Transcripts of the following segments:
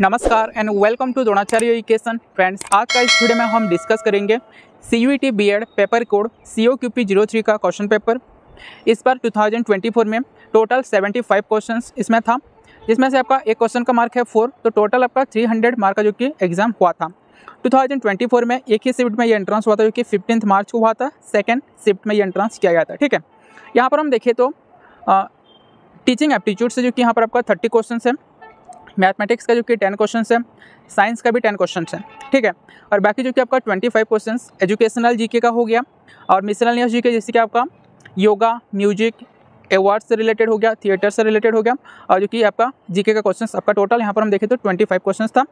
नमस्कार and welcome to Dronacharya education friends आज का इस वीडियो में हम डिस्कस करेंगे C U T B Ed paper code C O Q P zero three का क्वेश्चन पेपर इस बार 2024 में टोटल 75 क्वेश्चंस इसमें था, जिसमें से आपका एक क्वेश्चन का मार्क है फोर तो टोटल आपका 300 मार्क का जो कि एग्ज़ाम हुआ था। 2024 में एक ही शिफ्ट में ये एंट्रेंस हुआ था जो कि फिफ्टीन मार्च को हुआ था सेकेंड शिफ्ट में ये एंट्रेंस किया गया था, ठीक है? यहाँ पर हम देखें तो टीचिंग एप्टीट्यूड से जो कि यहाँ पर आपका थर्टी क्वेश्चन है। मैथमेटिक्स का जो कि टेन क्वेश्चन है, साइंस का भी टेन क्वेश्चन है, ठीक है? और बाकी जो कि आपका twenty five question educational GK का हो गया और मिसलिनियस जीके, जैसे कि आपका योगा, म्यूज़िक अवार्ड से रिलेटेड हो गया थिएटर से रिलेटेड हो गया और जो कि आपका जीके का क्वेश्चन आपका टोटल यहाँ पर हम देखें तो ट्वेंटी फाइव क्वेश्चन था।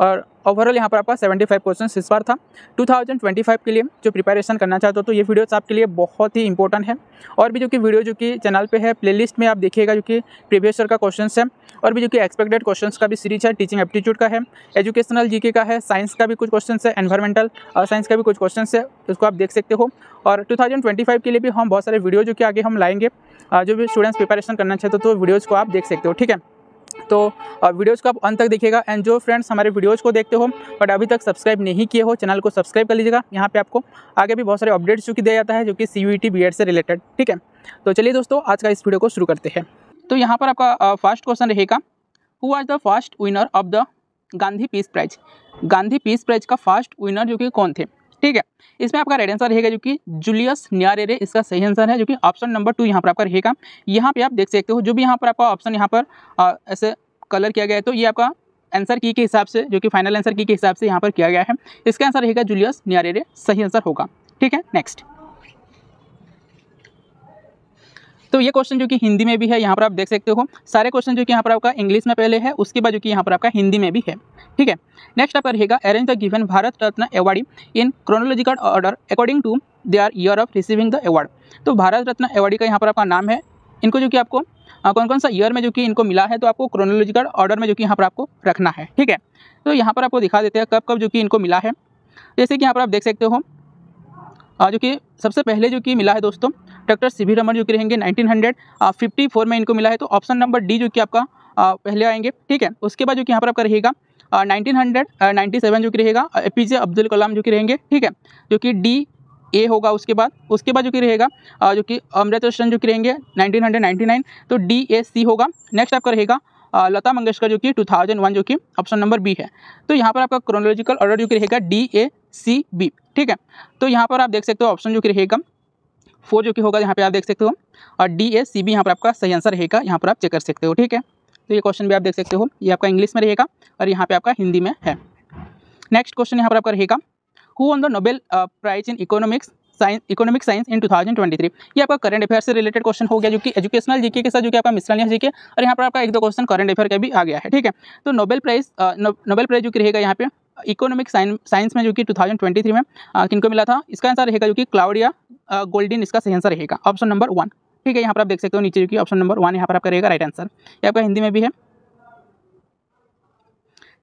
और ओवरऑल यहाँ पर आपका 75 फाइव क्वेश्चन इस बार था। 2025 के लिए जो प्रिपरेशन करना चाहते हो तो ये वीडियोस आपके लिए बहुत ही इंपॉर्टेंट है। और भी जो कि वीडियो जो कि चैनल पे है प्लेलिस्ट में आप देखिएगा जो कि प्रीवियस ईयर का क्वेश्चन है। और भी जो कि एक्सपेक्टेड क्वेश्चन का भी सीरीज़ है टीचिंग एप्टीट्यूड का है एजुकेशनल जीके का है साइंस का भी कुछ क्वेश्चन है एनवायरमेंटल साइंस का भी कुछ क्वेश्चन है, उसको आप देख सकते हो। और टू के लिए भी हम बहुत सारे वीडियो जो कि आगे हम लाएँगे। जो भी स्टूडेंट्स प्रिपरेशन करना चाहते हो तो वीडियोज़ को आप देख सकते हो, ठीक है? तो वीडियोज़ को आप अंत तक देखिएगा। एंड जो फ्रेंड्स हमारे वीडियोज़ को देखते हो बट अभी तक सब्सक्राइब नहीं किए हो चैनल को सब्सक्राइब कर लीजिएगा। यहाँ पे आपको आगे भी बहुत सारे अपडेट्स जो कि दिया जाता है, जो कि सी यू टी से रिलेटेड ठीक है? तो चलिए दोस्तों, आज का इस वीडियो को शुरू करते हैं। तो यहाँ पर आपका फ़र्स्ट क्वेश्चन रहेगा who was the first winner of the Gandhi peace prize Gandhi peace prize का फ़र्स्ट विनर जो कि कौन थे? ठीक है? इसमें आपका राइट आंसर रहेगा जो कि जूलियस न्यारेरे इसका सही आंसर है जो कि ऑप्शन नंबर टू यहाँ पर आपका रहेगा। यहाँ पे आप देख सकते हो, जो भी यहाँ पर आपका ऑप्शन यहाँ पर ऐसे कलर किया गया है तो ये आपका आंसर की के हिसाब से, जो कि फाइनल आंसर की के हिसाब से यहाँ पर किया गया है। इसका आंसर रहेगा जूलियस न्यारेरे सही आंसर होगा। ठीक है? नेक्स्ट तो ये क्वेश्चन जो कि हिंदी में भी है, यहाँ पर आप देख सकते हो। सारे क्वेश्चन जो कि यहाँ पर आपका इंग्लिश में पहले है, उसके बाद जो कि यहाँ पर आपका हिंदी में भी है। ठीक है? नेक्स्ट आपका रहेगा arrange the given Bharat Ratna awardee in chronological order according to their year of receiving the award तो भारत रत्न अवार्डी का यहाँ पर आपका नाम है। इनको जो कि आपको कौन कौन सा ईयर में जो कि इनको मिला है तो आपको क्रोनोलॉजिकल ऑर्डर में जो कि यहाँ पर आपको रखना है। ठीक है? तो यहाँ पर आपको दिखा देते हैं कब कब जो कि इनको मिला है। जैसे कि यहाँ पर आप देख सकते हो जो कि सबसे पहले जो कि मिला है दोस्तों डॉक्टर सी रमन जो कि रहेंगे 1954 में इनको मिला है तो ऑप्शन नंबर डी जो कि आपका पहले आएँगे ठीक है उसके बाद जो कि यहाँ पर आपका रहेगा नाइनटीन हंड्रेड नाइन्टी सेवन जो कि रहेगा ए पी जे अब्दुल कलाम जो कि रहेंगे ठीक है जो कि डी ए होगा उसके बाद उसके बाद जो कि रहेगा जो कि अमृत रोशन जो कि रहेंगे 1999 तो डी ए सी होगा नेक्स्ट आपका रहेगा लता मंगेशकर जो कि 2001 जो कि ऑप्शन नंबर बी है तो यहाँ पर आपका क्रोनोलॉजिकल ऑर्डर जो कि रहेगा डी ए सी बी ठीक है? तो यहाँ पर आप देख सकते हो ऑप्शन जो कि रहेगा फोर जो कि होगा, यहाँ पे आप देख सकते हो, और डी ए सी बी यहाँ पर आपका सही आंसर रहेगा, यहाँ पर आप चेक कर सकते हो, ठीक है? तो ये क्वेश्चन भी आप देख सकते हो, ये आपका इंग्लिश में रहेगा, और यहाँ पे आपका हिंदी में है। नेक्स्ट क्वेश्चन यहाँ पर आपका रहेगा who won the Nobel prize in economics science economic science in 2023 ये आपका करंट अफेयर से रिलेटेड क्वेश्चन हो गया, जो कि एजुकेशनल जीके के साथ, जो कि आपका मिसलिनियस जीके और यहाँ पर आपका एक दो क्वेश्चन करंट अफेयर का भी आ गया है, ठीक है? तो नोबेल प्राइज नोबेल प्राइज जो कि रहेगा यहाँ पे इकोनॉमिक साइंस में जो कि 2023 में किनको मिला था? इसका आंसर रहेगा जो कि क्लाउडिया गोल्डन इसका सही आंसर रहेगा। ऑप्शन नंबर वन ठीक है, यहाँ पर आप देख सकते हो नीचे जो कि ऑप्शन नंबर वन यहाँ पर आपका रहेगा राइट आंसर ये आपका हिंदी में भी है।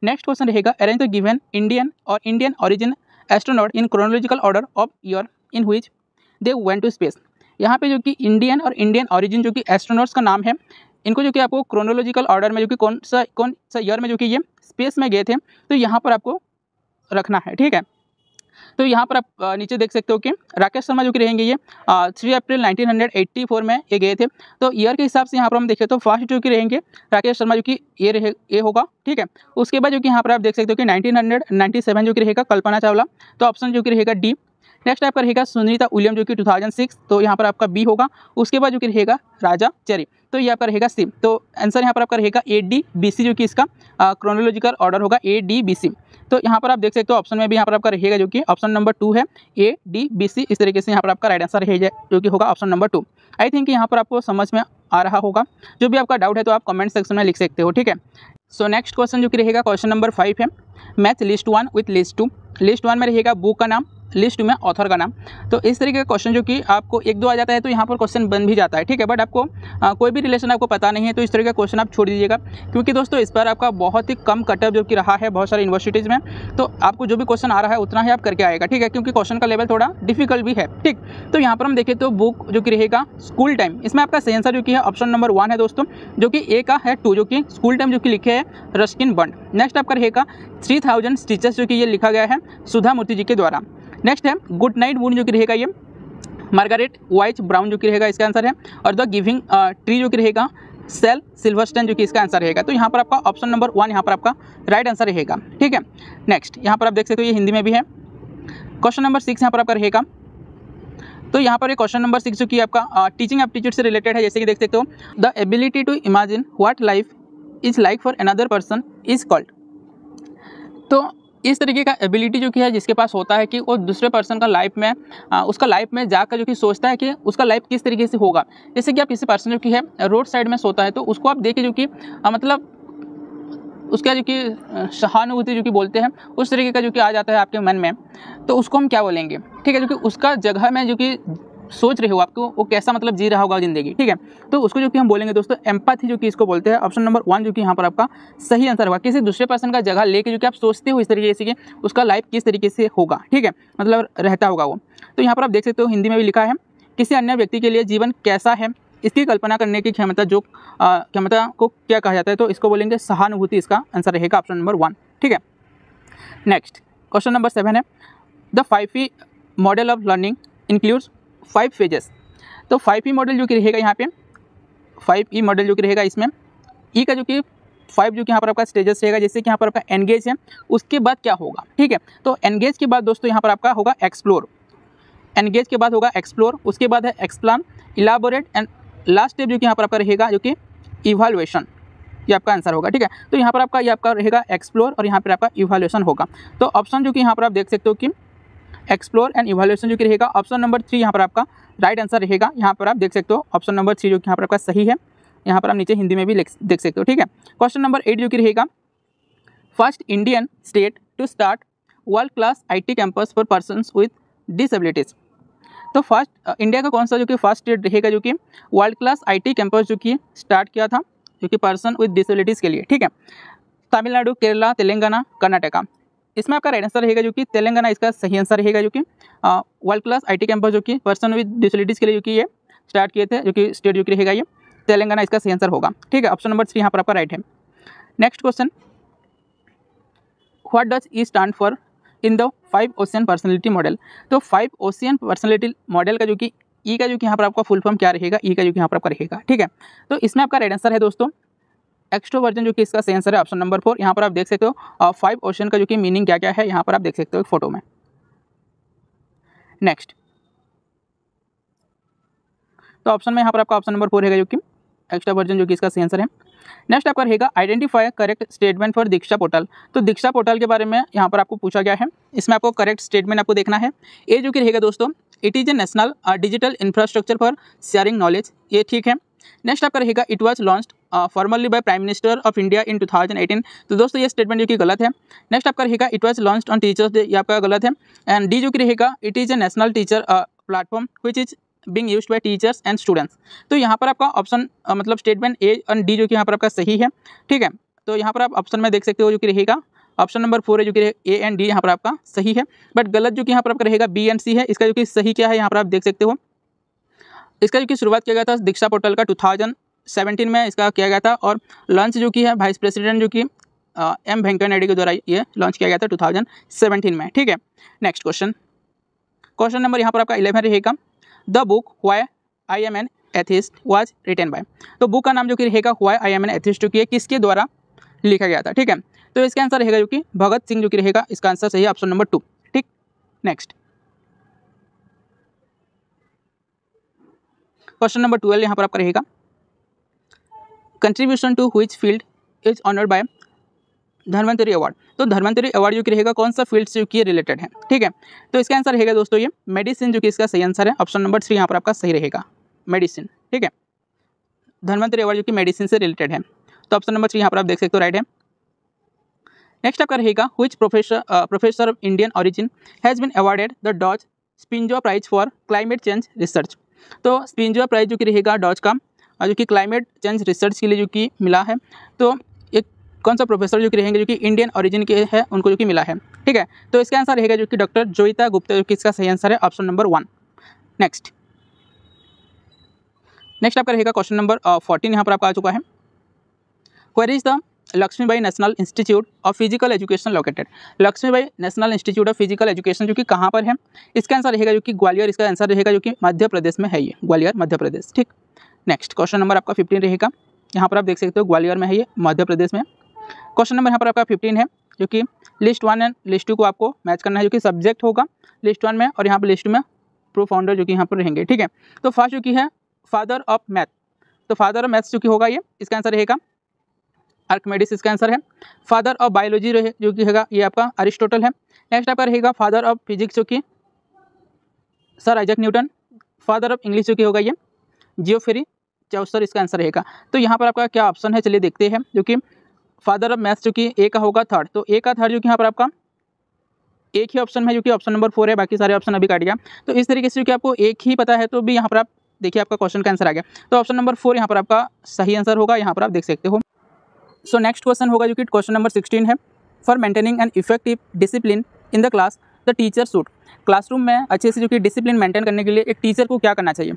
नेक्स्ट क्वेश्चन रहेगा अरेंज द गिवन इंडियन और Indian origin astronaut in chronological order of year in which they went to space यहाँ पे जो कि इंडियन और इंडियन ऑरिजिन जो कि एस्ट्रोनॉट्स का नाम है, इनको जो कि आपको क्रोनोलॉजिकल ऑर्डर में जो कि कौन सा कौन सा ईयर में जो कि ये स्पेस में गए थे तो यहाँ पर आपको रखना है, ठीक है? तो यहाँ पर आप नीचे देख सकते हो कि राकेश शर्मा जो कि रहेंगे ये थ्री अप्रैल 1984 में ये गए थे। तो ईयर के हिसाब से यहाँ पर हम देखें तो फ़र्स्ट जो कि रहेंगे राकेश शर्मा जो कि ये रहे, ये होगा, ठीक है? उसके बाद जो कि यहाँ पर आप देख सकते हो कि 1997 जो कि रहेगा कल्पना चावला तो ऑप्शन जो कि रहेगा डी नेक्स्ट आपका रहेगा सुनीता उलियम जो कि 2006 तो यहाँ पर आपका बी होगा। उसके बाद जो कि रहेगा राजा चेरी तो ये आपका रहेगा सी तो आंसर यहाँ पर आपका रहेगा ए डी बी सी जो कि इसका क्रोनोलॉजिकल ऑर्डर होगा ए डी बी सी तो यहाँ पर आप देख सकते हो ऑप्शन में भी यहाँ पर आपका रहेगा जो कि ऑप्शन नंबर टू है ए डी बी सी इस तरीके से यहाँ पर आपका राइट आंसर रहेगा जो कि होगा option number two I think यहाँ पर आपको समझ में आ रहा होगा। जो भी आपका डाउट है तो आप कमेंट सेक्शन में लिख सकते हो, ठीक है? सो नेक्स्ट क्वेश्चन जो कि रहेगा क्वेश्चन नंबर फाइव है match list one with list two list one में रहेगा बुक का नाम लिस्ट में ऑथर का नाम। तो इस तरीके का क्वेश्चन जो कि आपको एक दो आ जाता है तो यहाँ पर क्वेश्चन बन भी जाता है ठीक है? बट आपको आ, कोई भी रिलेशन आपको पता नहीं है तो इस तरीके का क्वेश्चन आप छोड़ दीजिएगा। क्योंकि दोस्तों इस बार आपका बहुत ही कम कटअप जो कि रहा है बहुत सारे यूनिवर्सिटीज़ में तो आपको जो भी क्वेश्चन आ रहा है उतना ही आप करके आएगा ठीक है? क्योंकि क्वेश्चन का लेवल थोड़ा डिफ़िकल्ट भी है ठीक? तो यहाँ पर हम देखें तो बुक जो कि रहेगा स्कूल टाइम इसमें आपका सही आंसर जो कि है ऑप्शन नंबर वन है दोस्तों जो कि ए का है टू जो कि स्कूल टाइम जो कि लिखे है रस्किन बंड नेक्स्ट आपका रहेगा थ्री थाउज़ेंड स्टिचेस जो कि ये लिखा गया है सुधा मूर्ति जी के द्वारा। नेक्स्ट है गुड नाइट मून जो कि रहेगा ये मार्गारेट वाइच ब्राउन जो कि रहेगा इसका आंसर है, और द गिविंग ट्री जो कि रहेगा सेल सिल्वरस्टन जो कि इसका आंसर रहेगा। तो यहाँ पर आपका ऑप्शन नंबर वन यहाँ पर आपका राइट आंसर रहेगा। ठीक है नेक्स्ट यहाँ पर आप देख सकते हो ये हिंदी में भी है। क्वेश्चन नंबर सिक्स यहाँ पर आपका रहेगा। तो यहाँ पर एक क्वेश्चन नंबर सिक्स जो कि आपका टीचिंग एप्टीट्यूड से रिलेटेड है, जैसे कि देख सकते हो the ability to imagine what life is like for another person is called तो इस तरीके का एबिलिटी जो कि है जिसके पास होता है कि वो दूसरे पर्सन का लाइफ में आ, उसका लाइफ में जाकर जो कि सोचता है कि उसका लाइफ किस तरीके से होगा। जैसे कि आप किसी पर्सन जो कि है रोड साइड में सोता है तो उसको आप देखिए जो कि मतलब उसका जो कि सहानुभूति जो कि बोलते हैं उस तरीके का जो कि आ जाता है आपके मन में तो उसको हम क्या बोलेंगे? ठीक है जो कि उसका जगह में जो कि सोच रहे हो आपको वो कैसा मतलब जी रहा होगा ज़िंदगी, ठीक है? तो उसको जो कि हम बोलेंगे दोस्तों एम्पैथी जो कि इसको बोलते हैं ऑप्शन नंबर वन जो कि यहाँ पर आपका सही आंसर होगा। किसी दूसरे पर्सन का जगह लेके जो कि आप सोचते हो इस तरीके से कि उसका लाइफ किस तरीके से होगा, ठीक है? मतलब रहता होगा वो। तो यहाँ पर आप देख सकते हो, हिंदी में भी लिखा है, किसी अन्य व्यक्ति के लिए जीवन कैसा है, इसकी कल्पना करने की क्षमता जो क्षमता को क्या कहा जाता है तो इसको बोलेंगे सहानुभूति, इसका आंसर रहेगा ऑप्शन नंबर वन ठीक है? नेक्स्ट क्वेश्चन नंबर सेवन है। The five model of learning includes five phases तो फाइव ई मॉडल जो कि रहेगा यहाँ पे फाइव ई मॉडल जो कि रहेगा इसमें ई e का जो कि फाइव जो कि यहाँ पर आपका स्टेजेस रहेगा, जैसे कि यहाँ पर आपका एनगेज है, उसके बाद क्या होगा? ठीक है तो एनगेज के बाद दोस्तों यहाँ पर आपका होगा एक्सप्लोर एनगेज के बाद होगा एक्सप्लोर उसके बाद है explain elaborate and last step जो कि यहाँ पर आपका रहेगा, जो कि इवालुएशन ये आपका आंसर होगा, ठीक है? तो यहाँ पर आपका, ये आपका रहेगा एक्सप्लोर और यहाँ पर आपका इवालुएशन होगा. तो ऑप्शन जो कि यहाँ पर आप देख सकते हो कि एक्सप्लोर एंड इवेल्यूशन जो कि रहेगा ऑप्शन नंबर थ्री यहाँ पर आपका राइट आंसर रहेगा। यहाँ पर आप देख सकते हो ऑप्शन नंबर थ्री जो कि यहाँ पर आपका सही है, यहाँ पर आप नीचे हिंदी में भी देख सकते हो, ठीक है? क्वेश्चन नंबर एट जो कि रहेगा first Indian state to start world class I campus for person with disabilities तो फ़र्स्ट इंडिया का कौन सा जो कि फ़र्स्ट स्टेट रहेगा जो कि वर्ल्ड क्लास आईटी कैंपस जो कि स्टार्ट किया था, जो कि पर्सन विद डिसेबिलिटीज़ के लिए, ठीक है? तमिलनाडु, केरला, तेलंगाना, कर्नाटका। इसमें आपका राइट आंसर रहेगा जो कि तेलंगाना इसका सही आंसर रहेगा जो कि वर्ल्ड क्लास आईटी कैंपस जो कि पर्सन विद डिसबिलिटीज़ के लिए जो कि ये स्टार्ट किए थे, जो कि स्टेट जो कि रहेगा ये, तेलंगाना इसका सही आंसर होगा। ठीक है ऑप्शन नंबर थ्री यहाँ पर आपका राइट है। Next question what does E stand for in the five OCEAN personality model तो फाइव ओशियन पर्सनैलिटी मॉडल का जो कि ई e का जो कि यहाँ पर आपका फुल फॉर्म क्या रहेगा? ई e का जो कि यहाँ पर आपका रहेगा। ठीक है तो इसमें आपका राइट आंसर है दोस्तों। एक्स्ट्रोवर्जन जो कि इसका सेंसर है ऑप्शन नंबर फोर यहाँ पर आप देख सकते हो फाइव ओशन का जो कि मीनिंग क्या क्या है, यहाँ पर आप देख सकते हो फ़ोटो में। नेक्स्ट तो ऑप्शन में यहाँ पर आपका ऑप्शन नंबर फोर रहेगा जो कि एक्स्ट्रा वर्जन जो कि इसका सेंसर है। नेक्स्ट आपका रहेगा identify correct statement for Diksha portal तो दीक्षा पोर्टल के बारे में यहाँ पर आपको पूछा गया है। इसमें आपको करेक्ट स्टेटमेंट आपको देखना है। ये जो कि रहेगा दोस्तों it is a national digital infrastructure for sharing knowledge ये ठीक है। नेक्स्ट आपका रहेगा it was launch formally by prime minister of India in 2018 तो दोस्तों ये स्टेटमेंट जो कि गलत है। नेक्स्ट आपका रहेगा it was launch on teachers day ये आपका गलत है। एंड डी जो कि रहेगा it is a national teacher platform which is being use by teachers and students तो यहाँ पर आपका ऑप्शन uh, मतलब स्टेटमेंट ए एंड डी जो कि यहाँ पर आपका सही है। ठीक है? तो यहाँ पर आप ऑप्शन में देख सकते हो जो कि रहेगा। ऑप्शन नंबर फोर है जो कि ए एंड डी यहाँ पर आपका सही है। बट गलत जो कि यहाँ पर आपका रहेगा बी एंड सी है इसका जो कि सही क्या है यहाँ पर आप देख सकते हो। इसका जो कि शुरुआत किया गया था दीक्षा पोर्टल का 2017 में इसका किया गया था और लॉन्च जो कि है वाइस प्रेसिडेंट जो कि एम वेंकैया नायडू के द्वारा ये लॉन्च किया गया था 2017 में। ठीक है नेक्स्ट क्वेश्चन क्वेश्चन नंबर यहाँ पर आपका इलेवन रहेगा। The book why I am an atheist was return by तो बुक का नाम जो कि रहेगा why I am an atheist जो कि किसके द्वारा लिखा गया था। ठीक है तो इसका आंसर रहेगा जो कि भगत सिंह जो कि रहेगा, इसका आंसर सही है ऑप्शन नंबर टू ठीक नेक्स्ट क्वेश्चन नंबर ट्वेल्व यहाँ पर आपका रहेगा। Contribution to which field is honoured by Dhanvantari award तो धनवंतरी अवार्ड जो कि रहेगा, कौन सा फ़ील्ड से जो रिलेटेड है? ठीक है? तो इसका आंसर रहेगा दोस्तों ये मेडिसिन जो कि इसका सही आंसर है। ऑप्शन नंबर थ्री यहाँ पर आपका सही रहेगा मेडिसिन ठीक है? धनवंतरी अवार्ड जो कि मेडिसिन से रिलेटेड है। तो ऑप्शन नंबर थ्री यहाँ पर आप देख सकते हो राइट है? नेक्स्ट आपका रहेगा which professor professor of Indian origin has been awarded the Dutch Spinoza prize for climate change research तो स्पिंजो प्राइज जो कि रहेगा डॉज का जो कि क्लाइमेट चेंज रिसर्च के लिए जो कि मिला है। तो एक कौन सा प्रोफेसर जो कि रहेंगे जो कि इंडियन ओरिजिन के है, उनको जो कि मिला है। ठीक है तो इसका आंसर रहेगा जो कि डॉक्टर जोईता गुप्ता, जो कि इसका सही आंसर है option number one. Next. Next आपका रहेगा क्वेश्चन नंबर फोर्टीन यहाँ पर आपका आ चुका है। Where is the Lakshmibai national institute of physical education located. Lakshmibai national institute of physical education जो कि कहाँ पर है? इसका आंसर रहेगा जो कि ग्वालियर। इसका आंसर रहेगा जो कि मध्य प्रदेश में है ये, ग्वालियर, मध्य प्रदेश, ठीक? नेक्स्ट क्वेश्चन नंबर आपका फिफ्टीन रहेगा। यहाँ पर आप देख सकते हो ग्वालियर में है ये, मध्य प्रदेश में। क्वेश्चन नंबर यहाँ पर आपका फिफ्टीन है, जो कि list one and list two को आपको मैच करना है, जो कि सब्जेक्ट होगा लिस्ट वन में, और यहाँ पर लिस्ट में प्रो फाउंडर जो कि यहाँ पर रहेंगे, ठीक है? तो फ़र्स्ट जो कि है फादर ऑफ़ मैथ तो फादर ऑफ़ मैथ्स जो कि होगा ये, इसका आंसर रहेगा आर्कमेडिस इसका आंसर है। फादर ऑफ़ बायोलॉजी रहे, जो कि होगा, ये आपका अरिस्टोटल है। नेक्स्ट आपका रहेगा फादर ऑफ़ फिजिक्स जो कि sir Isaac Newton father of English जो कि होगा ये। जियोफेरी चौसर इसका आंसर रहेगा। तो यहाँ पर आपका क्या ऑप्शन है, चलिए देखते हैं, जो कि फादर ऑफ़ मैथ्स जो कि ए का होगा थर्ड तो ए का थर्ड जो कि यहाँ पर आपका एक ही ऑप्शन है, जो कि ऑप्शन नंबर फोर है, बाकी सारे ऑप्शन अभी काट गया। तो इस तरीके से जो कि आपको एक ही पता है तो भी यहाँ पर आप देखिए, आपका क्वेश्चन का आंसर आ गया। तो ऑप्शन नंबर फोर यहाँ पर आपका सही आंसर होगा, यहाँ पर आप देख सकते हो। सो नेक्स्ट क्वेश्चन होगा जो कि क्वेश्चन नंबर सिक्सटीन है. For maintaining an effective discipline in the class the teacher suit classroom में अच्छे से जो कि डिसिप्लिन मेंटेन करने के लिए एक टीचर को क्या करना चाहिए?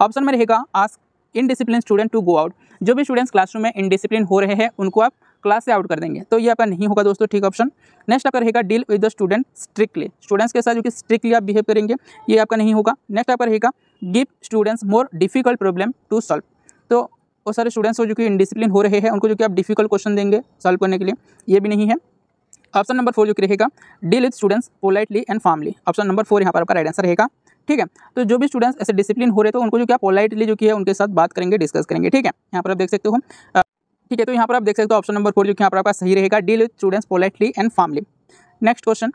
ऑप्शन में रहेगा ask in discipline student to go out जो भी स्टूडेंट्स क्लासरूम में इनडिसिप्लिन हो रहे हैं, उनको आप क्लास से आउट कर देंगे। तो ये आपका नहीं होगा दोस्तों, ठीक ऑप्शन नेक्स्ट आपका रहेगा deal with the student strictly students के साथ जो कि स्ट्रिक्टली आप बिहेव करेंगे, ये आपका नहीं होगा. नेक्स्ट आपका रहेगा give students more difficult problem to solve तो वो सारे स्टूडेंट्स जो कि इंडिसिप्लिन हो रहे हैं, उनको जो कि आप डिफ़िकल्ट क्वेश्चन देंगे सॉल्व करने के लिए, ये भी नहीं है। ऑप्शन नंबर फोर जो कि रहेगा deal with students politely and formally option number four यहाँ पर आपका राइट आंसर रहेगा, ठीक है? तो जो भी स्टूडेंट्स ऐसे डिसिप्लिन हो रहे तो उनको जो क्या पोलाइटली जो कि है, उनके साथ बात करेंगे डिस्कस करेंगे, ठीक है? यहाँ पर आप देख सकते हो। ठीक है तो यहाँ पर आप देख सकते हो ऑप्शन नंबर फोर जो कि यहाँ पर आपका सही रहेगा deal with students politely and formally next question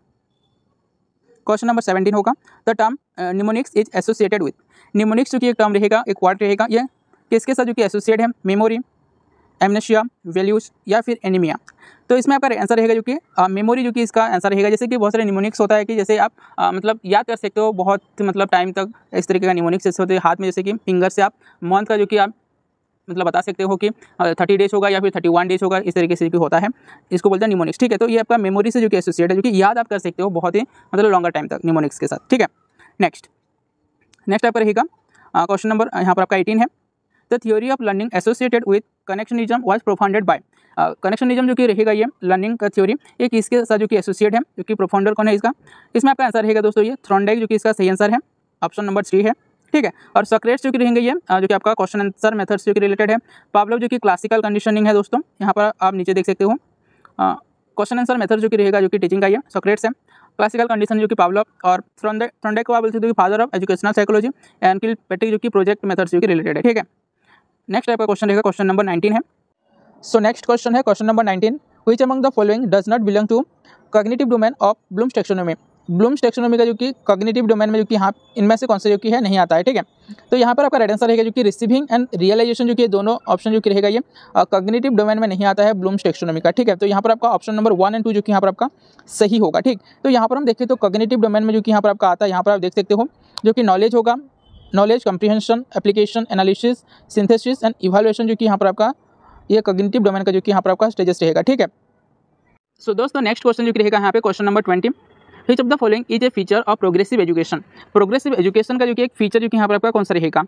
question number seventeen होगा। The term mnemonics is associated with mnemonics जो कि एक टर्म रहेगा, एक वर्ड रहेगा ये किसके साथ? जो कि एसोसिएट है मेमोरी एमनेशिया वैल्यूज़ या फिर एनीमिया तो इसमें आपका आंसर रहेगा जो कि मेमोरी जो कि इसका आंसर रहेगा। जैसे कि बहुत सारे निमोनिक्स होता है कि जैसे आप आ, मतलब याद कर सकते हो बहुत मतलब टाइम तक इस तरीके का निमोनिक्स जैसे होते हैं हाथ में जैसे कि फिंगर से आप मंथ का जो कि आप मतलब बता सकते हो कि थर्टी डेज़ होगा या फिर थर्टी वन डेज़ होगा इस तरीके से भी होता है। इसको बोलते हैं निमोनिक्स ठीक है तो ये आपका मेमोरी से जो कि एसोसिएट है जो कि याद आप कर सकते हो बहुत ही मतलब लॉन्गर टाइम तक निमोनिक्स के साथ। ठीक है नेक्स्ट नेक्स्ट आपका रहेगा क्वेश्चन नंबर यहाँ पर आपका एटीन है। The theory of learning associated with connectionism was propounded by connectionism जो कि रहेगा ये लर्निंग का थ्योरी एक इसके साथ जो कि एसोसिएट है जो कि प्रोफाउंडर कौन है इसका इसमें आपका आंसर रहेगा दोस्तों ये थ्रोंडाइक जो कि इसका सही आंसर है ऑप्शन नंबर थ्री है ठीक है और सक्रेट्स जो कि रहेंगे ये जो कि आपका क्वेश्चन आंसर मेथड्स जो कि रिलेटेड है पावलोव जो कि क्लासिकल कंडीशनिंग है दोस्तों यहाँ पर आप नीचे देख सकते हो क्वेश्चन आंसर मेथड जो कि रहेगा जो कि टीचिंग का ये सक्रेट्स है क्लासिकल कंडीशन जो कि पावलोव और थ्रोंडाइक को आप बोल सकते हो father of educational psychology and Kilpatrick जो कि प्रोजेक्ट मेथड्स जो कि रिलेटेड है ठीक है नेक्स्ट आपका क्वेश्चन रहेगा क्वेश्चन नंबर नाइनटीन है। सो नेक्स्ट क्वेश्चन है question number nineteen which among the following does not belong to cognitive domain of Bloom's taxonomy Bloom's taxonomy का जो कि कॉग्निटिव डोमेन में जो कि यहाँ, इनमें से कौन सा जो कि है, नहीं आता है, ठीक है? तो यहाँ पर आपका राइट आंसर रहेगा जो कि रिसीविंग एंड रियलाइजेशन जो कि दोनों ऑप्शन जो कि रहेगा ये कॉग्निटिव डोमेन में नहीं आता है ब्लूम्स टेक्सोनोमी का, ठीक है? तो यहाँ पर आपका option number one and two जो कि यहाँ पर आपका सही होगा, ठीक? तो यहाँ पर हम देखें तो कॉग्निटिव डोमेन में जो कि यहाँ पर आपका आता है, यहाँ पर आप देख सकते हो, जो कि नॉलेज होगा knowledge comprehension application analysis synthesis and evaluation जो कि यहाँ पर आपका ये कॉग्निटिव डोमेन का जो कि यहाँ पर आपका स्टेजेस रहेगा ठीक है? सो so, दोस्तों नेक्स्ट क्वेश्चन जो कि रहेगा यहाँ पे question number twenty which of the following is a feature of progressive education progressive education का जो कि एक फीचर जो कि यहाँ पर आपका कौन सा रहेगा?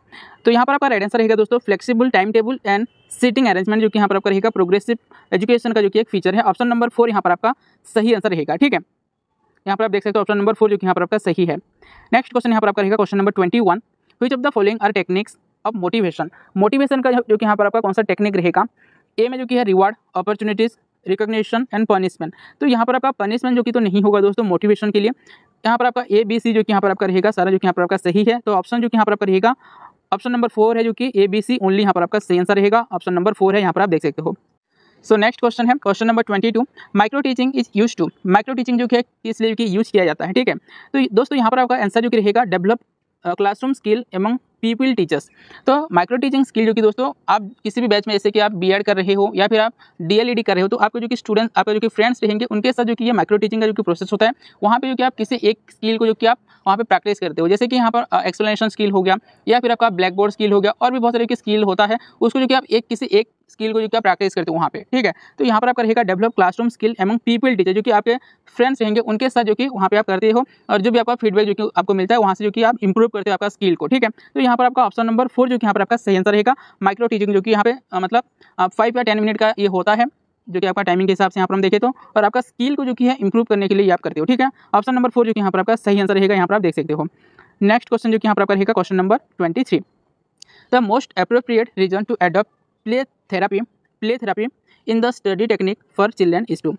तो यहाँ पर आपका राइट आंसर रहेगा दोस्तों flexible time table and seating arrangement जो कि यहाँ पर आपका रहेगा प्रोग्रेसिव एजुकेशन का जो कि एक फीचर है। ऑप्शन नंबर फोर यहाँ पर आपका सही आंसर रहेगा ठीक है? यहाँ पर आप देख सकते हो ऑप्शन नंबर फोर जो कि यहाँ पर आपका सही है। नेक्स्ट क्वेश्चन यहाँ पर आपका रहेगा question number twenty one which of the following are techniques of motivation motivation का जो कि यहाँ पर आपका कौन सा टेक्निक रहेगा? ए में जो कि है reward opportunities recognition and punishment तो यहाँ पर आपका पनिशमेंट जो कि तो नहीं होगा दोस्तों मोटिवेशन के लिए। यहाँ पर आपका ए बी सी जो कि यहाँ पर आपका रहेगा, सारा जो कि यहाँ पर आपका सही है। तो ऑप्शन जो कि यहाँ पर आपका रहेगा ऑप्शन नंबर फोर है जो कि ए बी सी ओनली यहाँ पर आपका सही आंसर रहेगा। ऑप्शन नंबर फोर है, यहाँ पर आप देख सकते हो। सो नेक्स्ट क्वेश्चन है question number twenty two micro teaching is use to micro teaching जो कि इसलिए कि यूज़ किया जाता है, ठीक है? तो दोस्तों यहाँ पर आपका आंसर जो कि रहेगा डेवलप क्लासरूम स्किल एवं पीपल टीचर्स तो माइक्रो टीचिंग स्किल जो कि दोस्तों, आप किसी भी बैच में, जैसे कि आप बी कर रहे हो या फिर आप डीएलईडी कर रहे हो तो आपके जो कि स्टूडेंट्स आपके जो कि फ्रेंड्स रहेंगे, उनके साथ जो कि ये माइक्रो टीचिंग का जो कि प्रोसेस होता है, वहाँ पे जो कि आप किसी एक स्किल को जो कि आप वहाँ पे प्रैक्टिस करते हो। जैसे कि यहाँ पर एक्सप्लेनेशन स्किल हो गया, या फिर आपका ब्लैक बोर्ड स्किल हो गया, और भी बहुत सारे स्किल होता है, उसको जो कि आप एक किसी एक स्किल को जो क्या प्रैक्टिस करते हो वहाँ पे ठीक है तो यहाँ पर आपका रहेगा develop classroom skill among people teacher जो कि आपके फ्रेंड्स रहेंगे उनके साथ जो कि वहाँ पे आप करते हो और जो भी आपका फीडबैक जो कि आपको मिलता है वहाँ से जो कि आप इंप्रूव करते हो आपका स्किल को ठीक है तो यहाँ पर आपका ऑप्शन नंबर फोर जो कि यहाँ पर आपका सही आंसर रहेगा माइक्रो टीचिंग जो कि यहाँ पे मतलब फाइव या टेन मिनट का ये होता है जो कि आपका टाइमिंग के हिसाब से यहाँ पर हम देखें तो और आपका स्किल को जो कि है इंप्रूव करने के लिए आप करते हो ठीक है ऑप्शन नंबर फोर जो कि यहाँ पर आपका सही आंसर रहेगा यहाँ पर आप देख सकते हो नेक्स्ट क्वेश्चन जो कि यहाँ पर आपका रहेगा question number twenty three the most appropriate reason to adopt play therapy play therapy in the study technique for children is to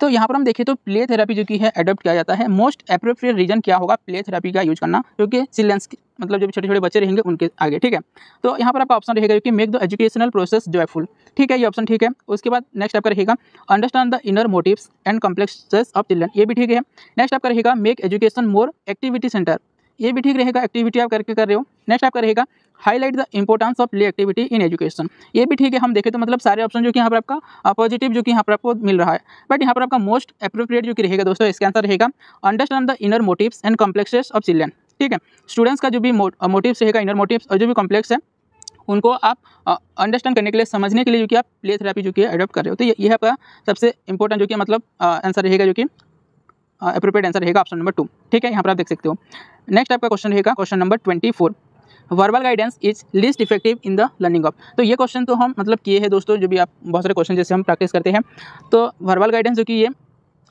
तो यहाँ पर हम देखें तो प्ले थेरापी जो कि है अडोप्ट किया जाता है। मोस्ट अप्रोप्रिएट रीजन क्या होगा प्ले थेरापी का यूज़ करना? क्योंकि चिल्ड्रंस मतलब जो छोटे छोटे बच्चे रहेंगे उनके आगे, ठीक है? तो यहाँ पर आपका ऑप्शन रहेगा कि make the educational process joyful ठीक है? ये ऑप्शन ठीक है। उसके बाद नेक्स्ट आपका रहेगा understand the inner motives and complexes of children ये भी ठीक है। नेक्स्ट आपका रहेगा make education more activity centre ये भी ठीक रहेगा एक्टिविटी आप करके कर रहे हो। नेक्स्ट आपका रहेगा highlight the importance of play activity in education ये भी ठीक है, हम देखें तो मतलब सारे ऑप्शन जो कि यहाँ पर आपका पॉजिटिव जो कि यहाँ पर आपको मिल रहा है। बट यहाँ पर आपका मोस्ट अप्रोप्रिएट जो कि रहेगा दोस्तों, इसका आंसर रहेगा understand the inner motives and complexes of children ठीक है? स्टूडेंट्स का जो भी मोटिव्स रहेगा इनर मोटिव्स और जो भी कॉम्प्लेक्स है, उनको आप अंडरस्टैंड करने के लिए, समझने के लिए जो कि आप प्ले थेरापी जो कि अडोप्ट कर रहे हो। तो ये आपका सबसे इंपॉर्टेंट जो कि मतलब आंसर रहेगा जो कि अप्रोप्रिएट आंसर रहेगा ऑप्शन नंबर टू ठीक है, यहाँ पर आप देख सकते हो। नेक्स्ट आपका क्वेश्चन रहेगा question number twenty four verbal guidance is least effective in the learning of तो ये क्वेश्चन तो हम मतलब किए हैं दोस्तों, जो भी आप, बहुत सारे क्वेश्चन जैसे हम प्रैक्टिस करते हैं। तो वर्बल गाइडेंस जो कि ये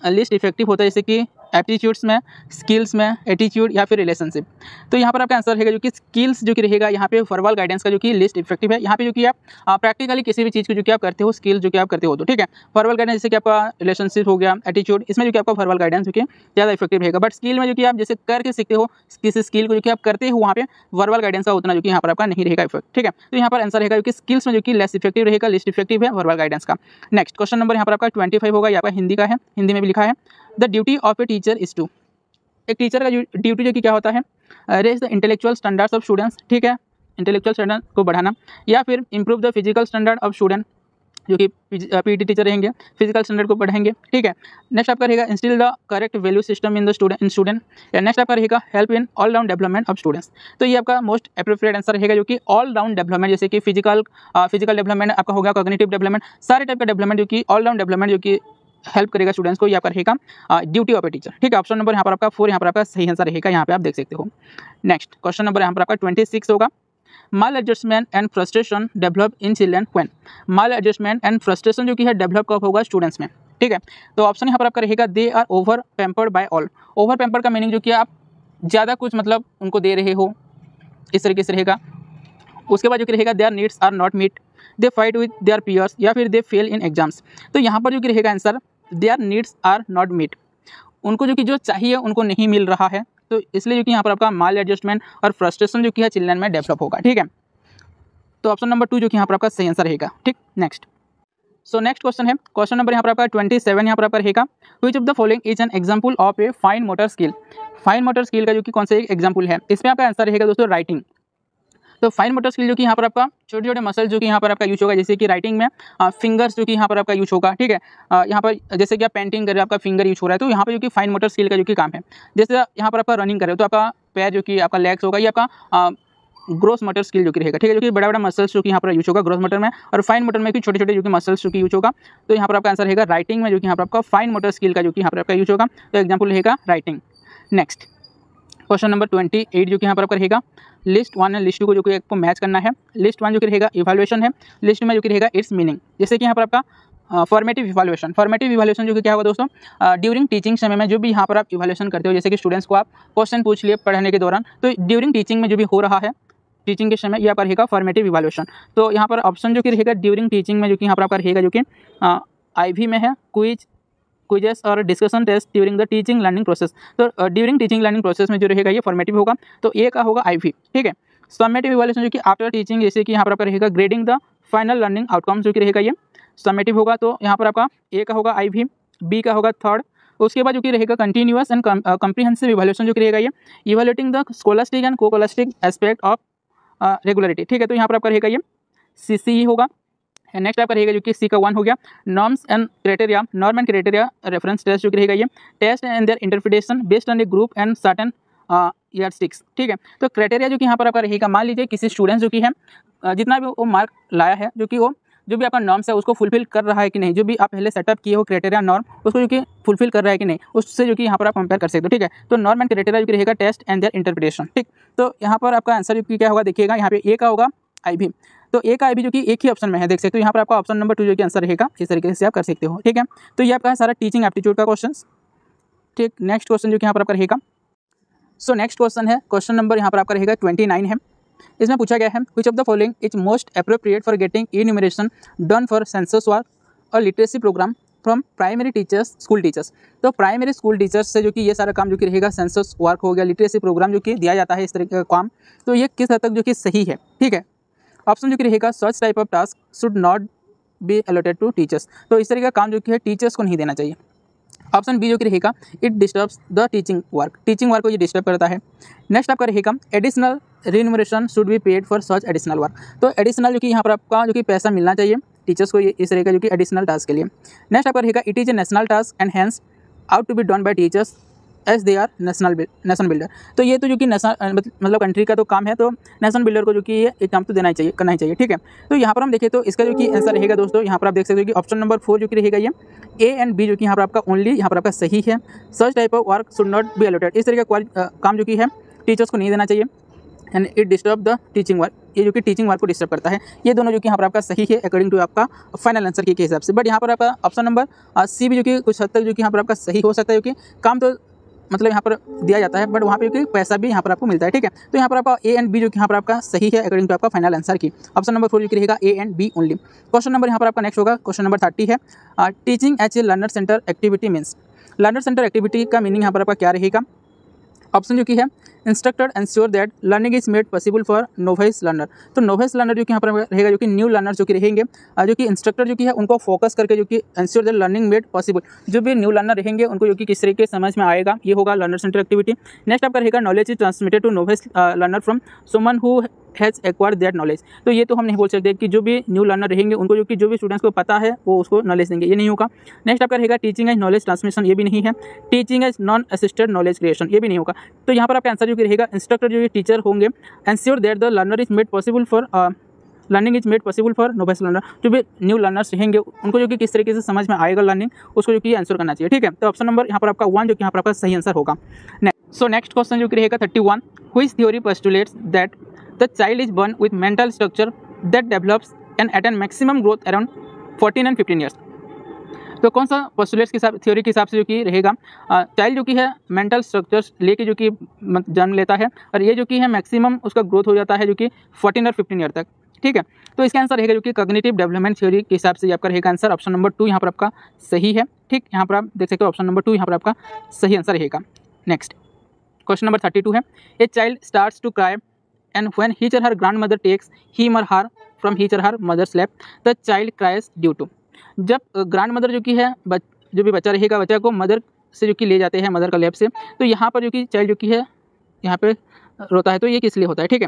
लिस्ट इफ़ेक्टिव होता है, जैसे कि एप्टीट्यूड्स में स्किल्स में एटीट्यूड या फिर रिलेशनशिप तो यहाँ पर आपका आंसर रहेगा जो कि स्किल्स जो कि रहेगा यहाँ पे फॉरवर्ल गाइडेंस का जो कि लिस्ट इफ़ेक्टिव है यहाँ पे जो कि आप प्रैक्टिकली किसी भी चीज़ को जो कि आप करते हो स्किल जो कि आप करते हो तो ठीक है फॉरवर्ल गाइडेंस जैसे कि आपका रिलेशनशिप हो गया एटीट्यूड इसमें जो कि आपका फॉरवर्ल गाइडेंस जो कि ज़्यादा इफ़ेक्टिव रहेगा बट स्किल में जो कि आप जैसे करके सीखते हो किसी स्किल को जो कि आप करते हो वहाँ पे वर्बल गाइडेंस का उतना जो कि यहाँ पर आपका नहीं रहेगा इफ़ेक्ट ठीक है तो यहाँ पर आंसर रहेगा जो कि स्किल्स में जो कि लेस इफ़ेक्टिव रहेगा लिस्ट इफ़ेक्टिव है वर्बल गाइडेंस का नेक्स्ट क्वेश्चन नंबर यहाँ पर आपका ट्वेंटी होगा यहाँ पर हिंदी का है हिंदी में भी लिखा है the duty of a teacher is to. एक टीचर का ड्यूटी जो कि क्या होता है? Raise the intellectual standards of students ठीक है? इंटेलेक्चुअल स्टैंडर्ड को बढ़ाना, या फिर improve the physical standard of student जो कि पीटी टीचर रहेंगे फ़िज़िकल स्टैंडर्ड को बढ़ाएँगे, ठीक है? नेक्स्ट आपका रहेगा instil the correct value system in the student in student या नेक्स्ट आपका रहेगा help in all round development of students तो ये आपका मोस्ट अप्रोप्रिएट आंसर रहेगा, जो कि ऑल राउंड डेवलपमेंट जैसे कि फ़िज़िकल फ़िज़िकल डेवलपमेंट आपका होगा कॉग्निटिव डेवलपमेंट सारे टाइप का डेवलपमेंट जो कि ऑल राउंड डेवलपमेंट जो कि हेल्प करेगा स्टूडेंट्स को, ये आपका रहेगा ड्यूटी ऑफ़ ए टीचर ठीक है ऑप्शन नंबर यहाँ पर आपका फोर यहाँ पर आपका सही आंसर रहेगा, यहाँ पे आप देख सकते हो। नेक्स्ट क्वेश्चन नंबर यहाँ पर आपका ट्वेंटी सिक्स होगा। Maladjustment and frustration develop in children when maladjustment and frustration जो कि है डेवलप कब होगा स्टूडेंट्स में? ठीक है तो ऑप्शन यहाँ पर आपका रहेगा they are over pampered by all over pampered का मीनिंग जो कि आप ज़्यादा कुछ मतलब उनको दे रहे हो, इस तरीके से रहेगा। उसके बाद जो कि रहेगा their needs are not met they fight with their peers या फिर दे फेल इन एग्ज़ाम्स तो यहाँ पर जो कि रहेगा answer their needs are not met उनको जो कि जो चाहिए, उनको नहीं मिल रहा है। तो इसलिए जो कि यहाँ पर आपका माल एडजस्टमेंट और फ्रस्ट्रेशन जो कि है, चिल्ड्रन में डेवलप होगा, ठीक है? तो ऑप्शन नंबर टू जो कि यहाँ पर आपका सही आंसर रहेगा, ठीक? नेक्स्ट सो नेक्स्ट क्वेश्चन है। क्वेश्चन नंबर यहाँ पर आपका ट्वेंटी सेवन यहाँ पर आपका रहेगा। Which of the following is an example of a fine motor skill fine motor skill का जो कि कौन सा एक एग्ज़ाम्पल है? इसमें आपका आंसर रहेगा दोस्तों राइटिंग तो फाइन मोटर स्किल जो कि यहाँ पर आपका छोटे छोटे मसल जो कि यहाँ पर आपका यूज़ होगा जैसे कि राइटिंग में फिंगर्स जो कि यहाँ पर आपका यूज़ होगा ठीक है यहाँ पर जैसे कि आप पेंटिंग कर रहे हो आपका फिंगर यूज़ हो रहा है तो यहाँ पर जो कि फाइन मोटर स्किल का जो कि काम है जैसे यहाँ पर आपका रनिंग कर रहे हो तो आपका पैर जो कि आपका लेग्स होगा ये आपका ग्रोस मोटर स्किल जो कि रहेगा ठीक है जो कि बड़ा बड़ा मसल्स जो कि यहाँ पर यूज़ होगा ग्रोस मोटर में और फाइन मोटर में भी छोटे छोटे जो कि मसल्स जो कि यूज़ होगा तो यहाँ पर आपका आंसर रहेगा राइटिंग में जो कि यहाँ पर आपका फाइन मोटर स्किल का जो कि यहाँ पर आपका यूज़ होगा तो एग्ज़ाम्पल रहेगा writing next question number twenty eight जो कि यहाँ पर आपका रहेगा। लिस्ट वन है लिस्ट टू को जो कि आपको मैच करना है। लिस्ट वन जो कि रहेगा इवेल्युएशन है। लिस्ट में जो कि रहेगा इट्स मीनिंग जैसे कि यहाँ पर आपका फॉर्मेटिव इवाल्यूएशन फॉर्मेटिव इवाल्यूएशन जो कि क्या होगा दोस्तों? ड्यूरिंग टीचिंग समय में जो भी यहाँ पर आप इवाल्यूएशन करते हो, जैसे कि स्टूडेंट्स को आप क्वेश्चन पूछ लिए पढ़ने के दौरान तो ड्यूरिंग टीचिंग में जो भी हो रहा है टीचिंग के समय यहाँ पर रहेगा फॉर्मेटिव इवाल्यूएशन तो यहाँ पर ऑप्शन जो कि रहेगा ड्यूरिंग टीचिंग में जो कि यहाँ पर आपका रहेगा जो कि आईवी में है क्विज क्विजेस और discussion test during the teaching learning process तो ड्यूरिंग टीचिंग लर्निंग प्रोसेस में जो रहेगा ये फॉर्मेटिव होगा तो ए का होगा आई ठीक है? समेटिव इवोल्यूशन जो कि आफ्टर टीचिंग जैसे कि यहाँ पर आपका रहेगा grading the final learning outcome जो कि रहेगा ये। समेटिव होगा तो यहाँ पर आपका ए का होगा आई बी का होगा थर्ड उसके बाद जो कि रहेगा कंटिन्यूस एंड कंप्रीहेंसिव इवोल्यूशन जो कि रहेगा ये। Evaluating the scholastic and co-scholastic aspect of regularity ठीक है? तो यहाँ पर आपका रहेगा ये। सी सी होगा नेक्स्ट आपका रहेगा जो कि सी का वन हो गया। Norms and criteria norm and criteria reference test जो कि रहेगा ये। Test and their interpretation based on a group and certain year six ठीक है। तो क्राइटेरिया जो कि यहाँ पर आपका रहेगा, मान लीजिए किसी स्टूडेंट जो कि है जितना भी वो मार्क लाया है, जो कि वो, जो भी आपका नॉर्म्स है, उसको फुलफिल कर रहा है कि नहीं, जो भी आप पहले सेटअप किए हो क्राइटेरिया नॉर्म उसको जो कि फुलफिल कर रहा है कि नहीं, उससे जो कि यहाँ पर आप कंपेयर कर सकते हो, ठीक है। तो नॉर्म एंड क्राइटेरिया जो कि रहेगा टेस्ट एंड देयर इंटरप्रिटेशन ठीक। तो यहाँ पर आपका आंसर जो कि क्या होगा, देखिएगा, यहाँ पे ए का होगा आई भी तो ए का आई भी जो कि एक ही ऑप्शन में है, देख सकते हो, यहाँ पर आपका ऑप्शन नंबर टू जो कि आंसर रहेगा, इस तरीके से आप कर सकते हो, ठीक है? तो ये आपका है सारा टीचिंग एप्टीट्यूड का क्वेश्चन ठीक? नेक्स्ट क्वेश्चन जो कि यहाँ पर आपका रहेगा सो नेक्स्ट क्वेश्चन है क्वेश्चन नंबर यहाँ पर आपका रहेगा ट्वेंटी नाइन है। इसमें पूछा गया है which of the following is most appropriate for getting enumeration done for census work और literacy programme from primary teachers school teachers तो प्राइमरी स्कूल टीचर्स से जो कि ये सारा काम जो कि रहेगा सेंसस वर्क हो गया लिटरेसी प्रोग्राम जो कि दिया जाता है, इस तरीके का काम तो ये किस हद तक जो कि सही है, ठीक है? ऑप्शन जो कि रहेगा such type of task should not be allotted to teachers तो इस तरीके का काम जो कि है टीचर्स को नहीं देना चाहिए। ऑप्शन बी जो कि रहेगा it disturbs the teaching work teaching work को ये डिस्टर्ब करता है। नेक्स्ट आपका रहेगा additional remuneration should be paid for such additional work तो एडिशनल जो कि यहाँ पर आपका जो कि पैसा मिलना चाहिए टीचर्स को ये, इस तरह का जो कि एडिशनल टास्क के लिए। नेक्स्ट आपका रहेगा it is a national task and hence ought to be done by teachers as they are national national builder तो ये तो जो कि नेशनल मतलब कंट्री का तो काम है तो नेशनल बिल्डर को जो कि ये एग्ज़ाम तो देना ही चाहिए करना ही चाहिए ठीक है तो यहाँ पर हम देखें तो इसका जो कि आंसर रहेगा दोस्तों यहाँ पर आप देख सकते हो कि ऑप्शन नंबर फोर जो कि रहेगा ये ए एंड बी जो कि यहाँ पर आपका ओनली यहाँ पर आपका सही है such type of work should not be allotted इस तरह का काम जो कि है टीचर्स को नहीं देना चाहिए and it disturb the teaching work ये जो कि टीचिंग वर्क को डिस्टर्ब करता है ये दोनों जो कि यहाँ पर आपका सही है अकॉर्डिंग टू आपका फाइनल आंसर के हिसाब से बट यहाँ पर आपका ऑप्शन नंबर सी भी जो कि कुछ हद तक जो कि यहाँ पर आपका सही हो सकता है क्योंकि काम तो मतलब यहाँ पर दिया जाता है बट वहाँ पर पैसा भी यहाँ पर आपको मिलता है, ठीक है? तो यहाँ पर आपका ए एंड बी जो कि यहाँ पर आपका सही है अकॉर्डिंग टू आपका फाइनल आंसर की। ऑप्शन नंबर फोर जो कि रहेगा A and B only question number यहाँ पर आपका नेक्स्ट होगा क्वेश्चन नंबर थर्टी है। Teaching H A learner centre activity means learner centre activity का मीनिंग यहाँ पर आपका क्या रहेगा? ऑप्शन जो कि है instructor ensure that learning is made possible for novice learner तो नोवेस लर्नर जो कि यहाँ पर रहेगा, जो कि न्यू लर्नर जो कि रहेंगे जो कि इंस्ट्रक्टर जो कि है, उनको फोकस करके जो कि ensure that learning made possible जो भी न्यू लर्नर रहेंगे, उनको जो कि किस तरीके समझ में आएगा, ये होगा लर्नर सेंटर एक्टिविटी नेक्स्ट आपका रहेगा knowledge is transmitted to novice learner from someone who has acquire that knowledge तो ये तो हम नहीं बोल सकते कि जो भी न्यू लर्नर रहेंगे, उनको जो कि जो भी स्टूडेंट्स को पता है, वो उसको नॉलेज देंगे। ये नहीं होगा। नेक्स्ट आपका रहेगा टीचिंग एज नॉलेज ट्रांसमिशन ये भी नहीं है। Teaching as non assisted knowledge creation ये भी नहीं होगा। तो यहाँ पर आपका आंसर जो कि रहेगा इंस्ट्रक्टर जो ये टीचर होंगे ensure that the learner is made possible for learning is made possible for novice learner जो भी न्यू लर्नर्स रहेंगे, उनको जो कि किस तरीके से समझ में आएगा लर्निंग उसको जो कि आंसर करना चाहिए। ठीक है? तो ऑप्शन नंबर यहाँ पर आपका वन जो कि यहाँ पर आपका सही आंसर होगा। सो नेक्स्ट क्वेश्चन जो कि रहेगा थर्टी वन हुई theory postulates that the child is born with mental structure that develops and attain maximum growth around 14 and 15 years. तो कौन सा पोस्टुलेट्स के हिसाब थ्योरी के हिसाब से जो कि रहेगा? चाइल्ड जो कि है मेंटल स्ट्रक्चर्स लेके जो कि जन्म लेता है और ये जो कि है मैक्सिमम उसका ग्रोथ हो जाता है जो कि 14 और 15 ईयर तक। ठीक है? तो इसका आंसर रहेगा जो कि कग्निटिव डेवलपमेंट थ्योरी के हिसाब से आपका रहेगा आंसर ऑप्शन नंबर टू यहाँ पर आपका सही है। ठीक? यहाँ पर आप देख सकते हो ऑप्शन नंबर टू यहाँ पर आपका सही आंसर रहेगा। Next question number thirty two है। A child start to cry and when his or her grandmother takes him or her from his or her mother's lap the child cries due to. जब grandmother जो कि है बच, जो भी बच्चा रहेगा बच्चा को मदर से जो कि ले जाते हैं मदर का लैब से तो यहाँ पर जो कि चाइल्ड जो कि है यहाँ पे रोता है तो ये किस लिए होता है ठीक है?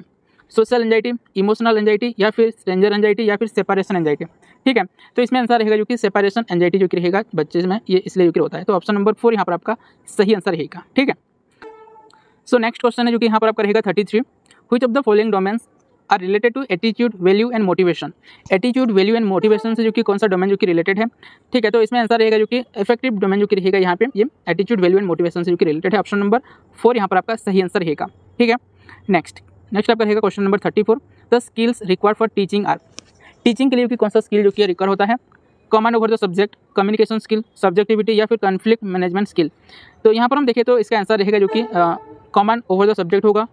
सोशल एंजाइटी इमोशनल एंजाइटी या फिर स्ट्रेंजर एंजाइटी या फिर सेपरेशन एंजाइटी ठीक है? तो इसमें आंसर रहेगा जो कि सेपरेशन एंजाइटी जो कि रहेगा बच्चे में ये इसलिए जो कि होता है तो ऑप्शन नंबर फोर यहाँ पर आपका सही आंसर रहेगा ठीक है? सो नेक्स्ट क्वेश्चन है जो कि यहाँ पर आपका रहेगा thirty three which of the following domains are related to attitude value and motivation attitude value and motivation से जो कि कौन सा डोमेन जो कि रिलेटेड है? ठीक है तो इसमें आंसर रहेगा जो कि इफ़ेक्टिव डोमेन जो कि रहेगा यहाँ पे, ये एटीट्यूड वैल्यू एंड मोटिवेशन से जो कि रिलेटेड है. ऑप्शन नंबर फोर यहाँ पर आपका सही आंसर रहेगा. ठीक है? नेक्स्ट नेक्स्ट आपका रहेगा question number thirty four the skills required for teaching are teaching के लिए भी कौन सा स्किल जो कि रिक्वायर होता है? Command over the subject communication skill subjectivity या फिर कॉन्फ्लिक्ट मैनेजमेंट स्किल तो यहाँ पर हम देखें तो इसका आंसर रहेगा जो कि कमांड ओवर द सब्जेक्ट होगा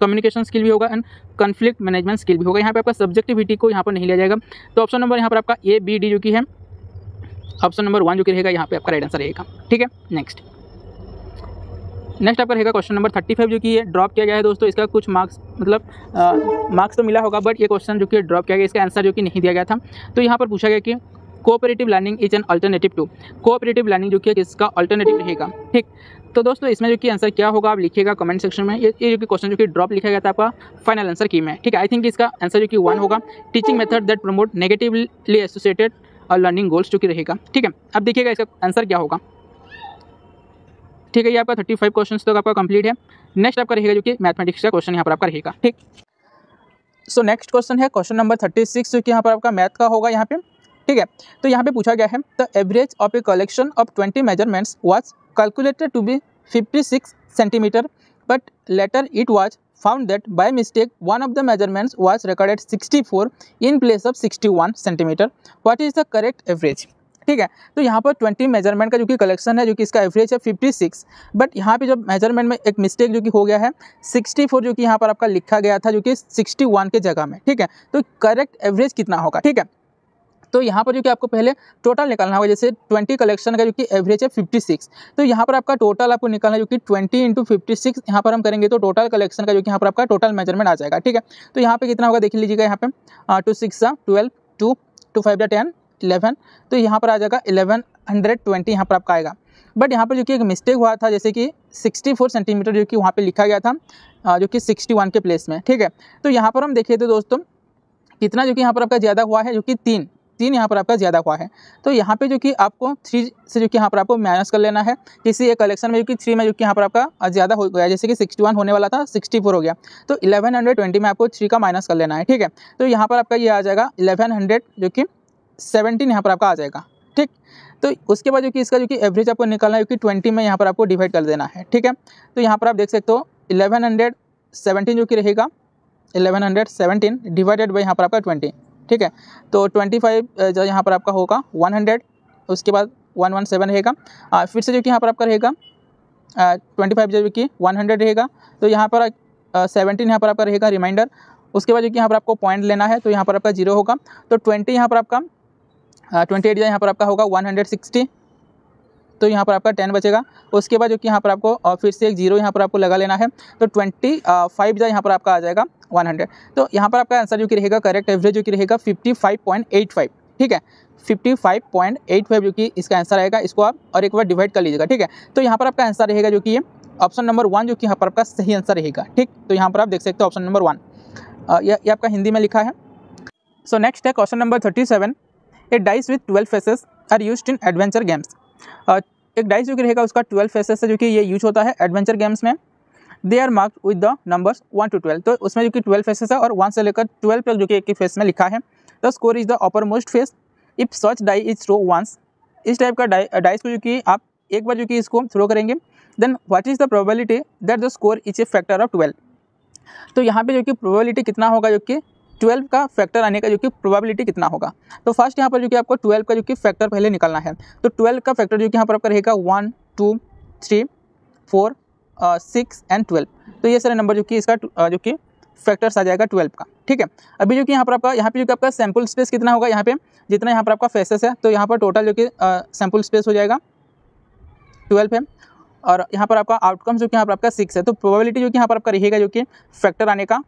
कम्युनिकेशन स्किल भी होगा एंड कन्फ्लिक्ट मैनेजमेंट स्किल भी होगा। यहाँ पे आपका सब्जेक्टिविटी को यहाँ पर नहीं लिया जाएगा। तो ऑप्शन नंबर यहाँ पर आपका ए बी डी जो कि है ऑप्शन नंबर वन जो कि रहेगा, यहाँ पे आपका राइट आंसर रहेगा। ठीक है? नेक्स्ट नेक्स्ट आपका रहेगा क्वेश्चन नंबर थर्टी फाइव जो कि ड्रॉप किया गया है दोस्तों। इसका कुछ मार्क्स मतलब मार्क्स तो मिला होगा बट ये क्वेश्चन जो कि ड्रॉप किया गया, इसका आंसर जो कि नहीं दिया गया था। तो यहाँ पर पूछा गया कि cooperative learning is an alternative to cooperative learning जो कि इसका अल्टरनेटिव रहेगा? ठीक। तो दोस्तों, इसमें जो कि आंसर क्या होगा, आप लिखिएगा कमेंट सेक्शन में। ये जो कि क्वेश्चन जो कि ड्रॉप लिखा गया था आपका फाइनल आंसर की में। ठीक है आई थिंक इसका आंसर जो कि वन होगा। Teaching method that promote negatively associated और लर्निंग गोल्स जो कि रहेगा। ठीक है, अब देखिएगा इसका आंसर क्या होगा। ठीक है, ये आपका थर्टी फाइव क्वेश्चन तक आपका कंप्लीट है। नेक्स्ट आपका रहेगा जो कि मैथमेटिक्स का क्वेश्चन यहाँ पर आपका रहेगा। ठीक। सो नेक्स्ट क्वेश्चन है क्वेश्चन नंबर थर्टी सिक्स जो कि यहाँ पर आपका मैथ का होगा यहाँ पे। ठीक है तो यहाँ पे पूछा गया है the average of a collection of twenty measurements was fifty six centimetre but later it was found that by mistake one of the measurements was recorded sixty four in place of sixty one centimetre what is the correct average ठीक है तो यहाँ पर twenty measurement का जो कि collection है, जो कि इसका एवरेज है फिफ्टी सिक्स बट यहाँ पे जब मेज़रमेंट में एक मिस्टेक जो कि हो गया है सिक्सटी फोर जो कि यहाँ पर आपका लिखा गया था, जो कि सिक्सटी वन के जगह में, ठीक है तो करेक्ट एवरेज कितना होगा? ठीक है तो यहाँ पर जो कि आपको पहले टोटल निकालना होगा, जैसे ट्वेंटी कलेक्शन का जो कि एवरेज है फिफ्टी सिक्स तो यहाँ पर आपका टोटल आपको निकालना है जो कि ट्वेंटी इंटू फिफ्टी सिक्स यहाँ पर हम करेंगे तो टोटल कलेक्शन का जो कि यहाँ पर आपका टोटल मेज़रमेंट आ जाएगा, ठीक है? तो यहाँ पर कितना होगा, देख लीजिएगा यहाँ पे two six twelve two two five ten eleven तो यहाँ पर आ जाएगा इलेवन हंड्रेड ट्वेंटी यहाँ पर आपका आएगा। बट यहाँ पर जो कि एक मिस्टेक हुआ था, जैसे कि सिक्सटी फोर सेंटीमीटर जो कि वहाँ पे लिखा गया था जो कि सिक्सटी वन के प्लेस में, ठीक है? तो यहाँ पर हम देखे थे दोस्तों, कितना जो कि यहाँ पर आपका ज़्यादा हुआ है, जो कि तीन। तीन यहाँ पर आपका ज़्यादा हुआ है। तो यहाँ पे जो कि आपको थ्री से जो कि यहाँ पर आपको माइनस कर लेना है। किसी एक कलेक्शन में जो कि थ्री में जो कि यहाँ पर आपका ज़्यादा हो गया, जैसे कि सिक्सटी वन होने वाला था सिक्सटी फोर हो गया। तो इलेवन हंड्रेड ट्वेंटी में आपको थ्री का माइनस कर लेना है, ठीक है? तो यहाँ पर आपका ये आ जाएगा इलेवन हंड्रेड जो कि सेवनटीन यहाँ पर आपका आ जाएगा, ठीक? तो उसके बाद जो कि इसका जो कि एवरेज आपको निकालना है, क्योंकि ट्वेंटी में यहाँ पर आपको डिवाइड कर देना है, ठीक है? तो यहाँ पर आप देख सकते हो इलेवन हंड्रेड सेवनटीन जो कि रहेगा eleven hundred seventeen divided by यहाँ पर आपका ट्वेंटी ठीक है? तो ट्वेंटी फाइव जो यहाँ पर आपका होगा वन हंड्रेड उसके बाद वन वन सेवन रहेगा। फिर से जो कि यहाँ पर आपका रहेगा ट्वेंटी फाइव जो कि वन हंड्रेड रहेगा तो यहाँ पर सेवनटीन यहाँ पर आपका रहेगा रिमाइंडर उसके बाद जो कि यहाँ पर आपको पॉइंट लेना है तो यहाँ पर आपका ज़ीरो होगा। तो ट्वेंटी यहाँ पर आपका ट्वेंटी एट यहाँ पर आपका होगा वन हंड्रेड सिक्सटी तो यहाँ पर आपका टेन बचेगा। उसके बाद जो कि यहाँ पर आपको फिर से एक ज़ीरो यहाँ पर आपको लगा लेना है। तो ट्वेंटी फाइव जो यहाँ पर आपका आ जाएगा वन हंड्रेड। तो यहाँ पर आपका आंसर जो कि रहेगा करेक्ट, एवरेज जो कि रहेगा fifty five point eight five. ठीक है? Fifty five point eight five जो कि इसका आंसर आएगा, इसको आप और एक बार डिवाइड कर लीजिएगा। ठीक है? तो यहाँ पर आपका आंसर रहेगा जो कि ऑप्शन नंबर वन जो कि यहाँ पर आपका सही आंसर रहेगा। ठीक? तो यहाँ पर आप देख सकते हो ऑप्शन नंबर वन। ये आपका हिंदी में लिखा है। सो नेक्स्ट है question number thirty seven. A dice with twelve faces are use in adventure games. एक डाइस जो कि रहेगा उसका ट्वेल्व फेसेस है जो कि ये यूज़ होता है एडवेंचर गेम्स में। They are mark with the numbers one two twelve तो उसमें जो कि ट्वेल्व फेसेस है और वन से लेकर ट्वेल्व तक जो कि एक ही फेस में लिखा है। The score is the upper most face if such die is throw once इस टाइप का डाई डाइस को जो कि आप एक बार जो कि इसको थ्रो करेंगे then what is the probability that the score is a factor of twelve तो यहाँ पे जो कि प्रोबेबिलिटी कितना होगा, जो कि ट्वेल्व का फैक्टर आने का जो कि प्रोबेबिलिटी कितना होगा तो फ़र्स्ट यहाँ पर जो कि आपको ट्वेल्व का जो कि फैक्टर पहले निकालना है तो ट्वेल्व का फैक्टर जो कि यहाँ पर आपका रहेगा one two three four six and twelve तो ये सारे नंबर जो कि इसका जो कि फैक्टर्स आ जाएगा ट्वेल्व का ठीक है अभी जो कि यहाँ पर आपका यहाँ पे जो कि आपका सैंपल स्पेस कितना होगा यहाँ पे जितना यहाँ पर आपका फेसेस है तो यहाँ पर टोटल जो कि सैंपल स्पेस हो जाएगा ट्वेल्व है और यहाँ पर आपका आउटकम जो कि यहाँ पर आपका सिक्स है तो प्रोबेबिलिटी जो कि यहाँ पर आपका रहेगा जो कि फैक्टर आने का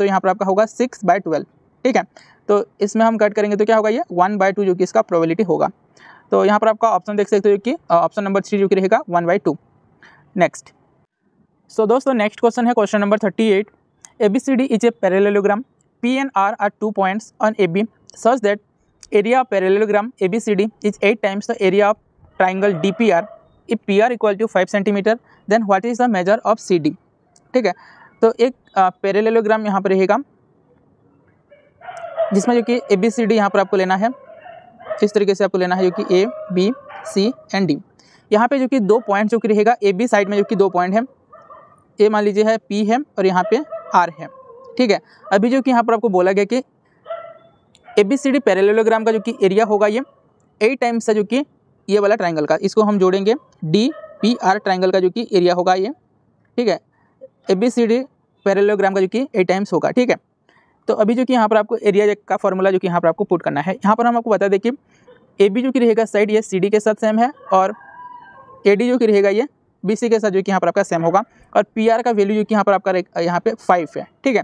तो यहाँ पर आपका होगा सिक्स बाय ट्वेल्व ठीक है? तो इसमें हम कट करेंगे तो क्या होगा ये? वन बाय टू जो कि इसका प्रोबेबिलिटी होगा। तो यहाँ पर आपका ऑप्शन देख सकते हो कि ऑप्शन नंबर थ्री जो कि रहेगा one by two next so दोस्तों नेक्स्ट क्वेश्चन है question number thirty eight A B C D is a parallelogram P and R are two points on A B such that area of parallelogram A B C D is eight times the area of triangle D P R if P R equal to five centimetre then what is the measure of C D ठीक है? तो एक parallelogram यहाँ पर रहेगा, जिसमें जो कि ए बी सी डी यहाँ पर आपको लेना है। इस तरीके से आपको लेना है जो कि A B C and D यहाँ पे जो कि दो पॉइंट जो कि रहेगा ए बी साइड में जो कि दो पॉइंट है। ए मान लीजिए है पी है और यहाँ पे आर है। ठीक है? अभी जो कि यहाँ पर आपको बोला गया कि A B C D parallelogram का जो कि एरिया होगा ये ए टाइम्स है जो कि ये वाला ट्राइंगल का। इसको हम जोड़ेंगे डी पी आर ट्राइंगल का जो कि एरिया होगा ये। ठीक है? A B C D parallelogram का जो कि ए टाइम्स होगा ठीक है तो अभी जो कि यहाँ पर आपको एरिया का फॉर्मूला जो कि यहाँ पर आपको पुट करना है यहाँ पर हम आपको बता दें कि ए बी जो कि रहेगा साइड ये सी डी के साथ सेम है और ए डी जो कि रहेगा ये बी सी के साथ जो कि यहाँ पर आपका सेम होगा और पी आर का वैल्यू जो कि यहाँ पर आपका यहाँ पे फाइव है ठीक है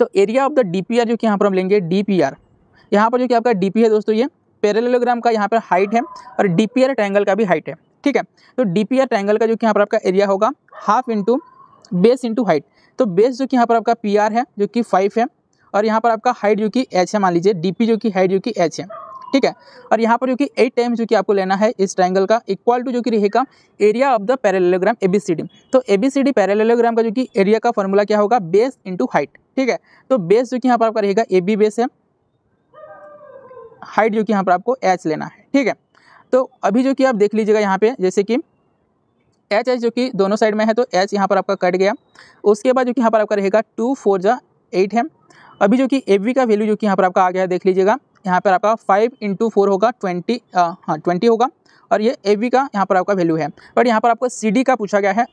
तो area of the D P R जो कि यहाँ पर हम लेंगे डी पी आर यहाँ पर जो कि आपका डी पी है दोस्तों ये पैरेललोग्राम का यहाँ पर हाइट है और डी पी आर ट्रायंगल का भी हाइट है ठीक है तो डी पी आर ट्रायंगल का जो कि यहाँ पर आपका एरिया होगा half into base into height तो बेस जो कि यहाँ पर आपका पी आर है जो कि फाइव है और यहाँ पर आपका हाइट जो कि एच है मान लीजिए डी पी जो कि हाइट जो कि एच है ठीक है और यहाँ पर जो कि एट टाइम्स जो कि आपको लेना है इस ट्रायंगल का इक्वल टू जो कि रहेगा area of the parallelogram A B C D तो A B C D parallelogram का जो कि एरिया का फॉर्मूला क्या होगा बेस इंटू हाइट ठीक है तो बेस जो कि यहाँ पर आपका रहेगा ए बी बेस है हाइट जो कि यहाँ पर आपको एच लेना है ठीक है तो अभी जो कि आप देख लीजिएगा यहाँ पे जैसे कि एच एच जो कि दोनों साइड में है तो एच यहाँ पर आपका कट गया। उसके बाद जो कि यहाँ पर आपका रहेगा टू फोर जा एट है। अभी जो कि ए का वैल्यू जो कि यहाँ पर आपका आ गया है, देख लीजिएगा। यहाँ पर आपका फाइव इंटू फोर होगा ट्वेंटी हाँ ट्वेंटी होगा। और ये ए का यहाँ पर आपका वैल्यू है। बट यहाँ पर आपको सी का पूछा गया है।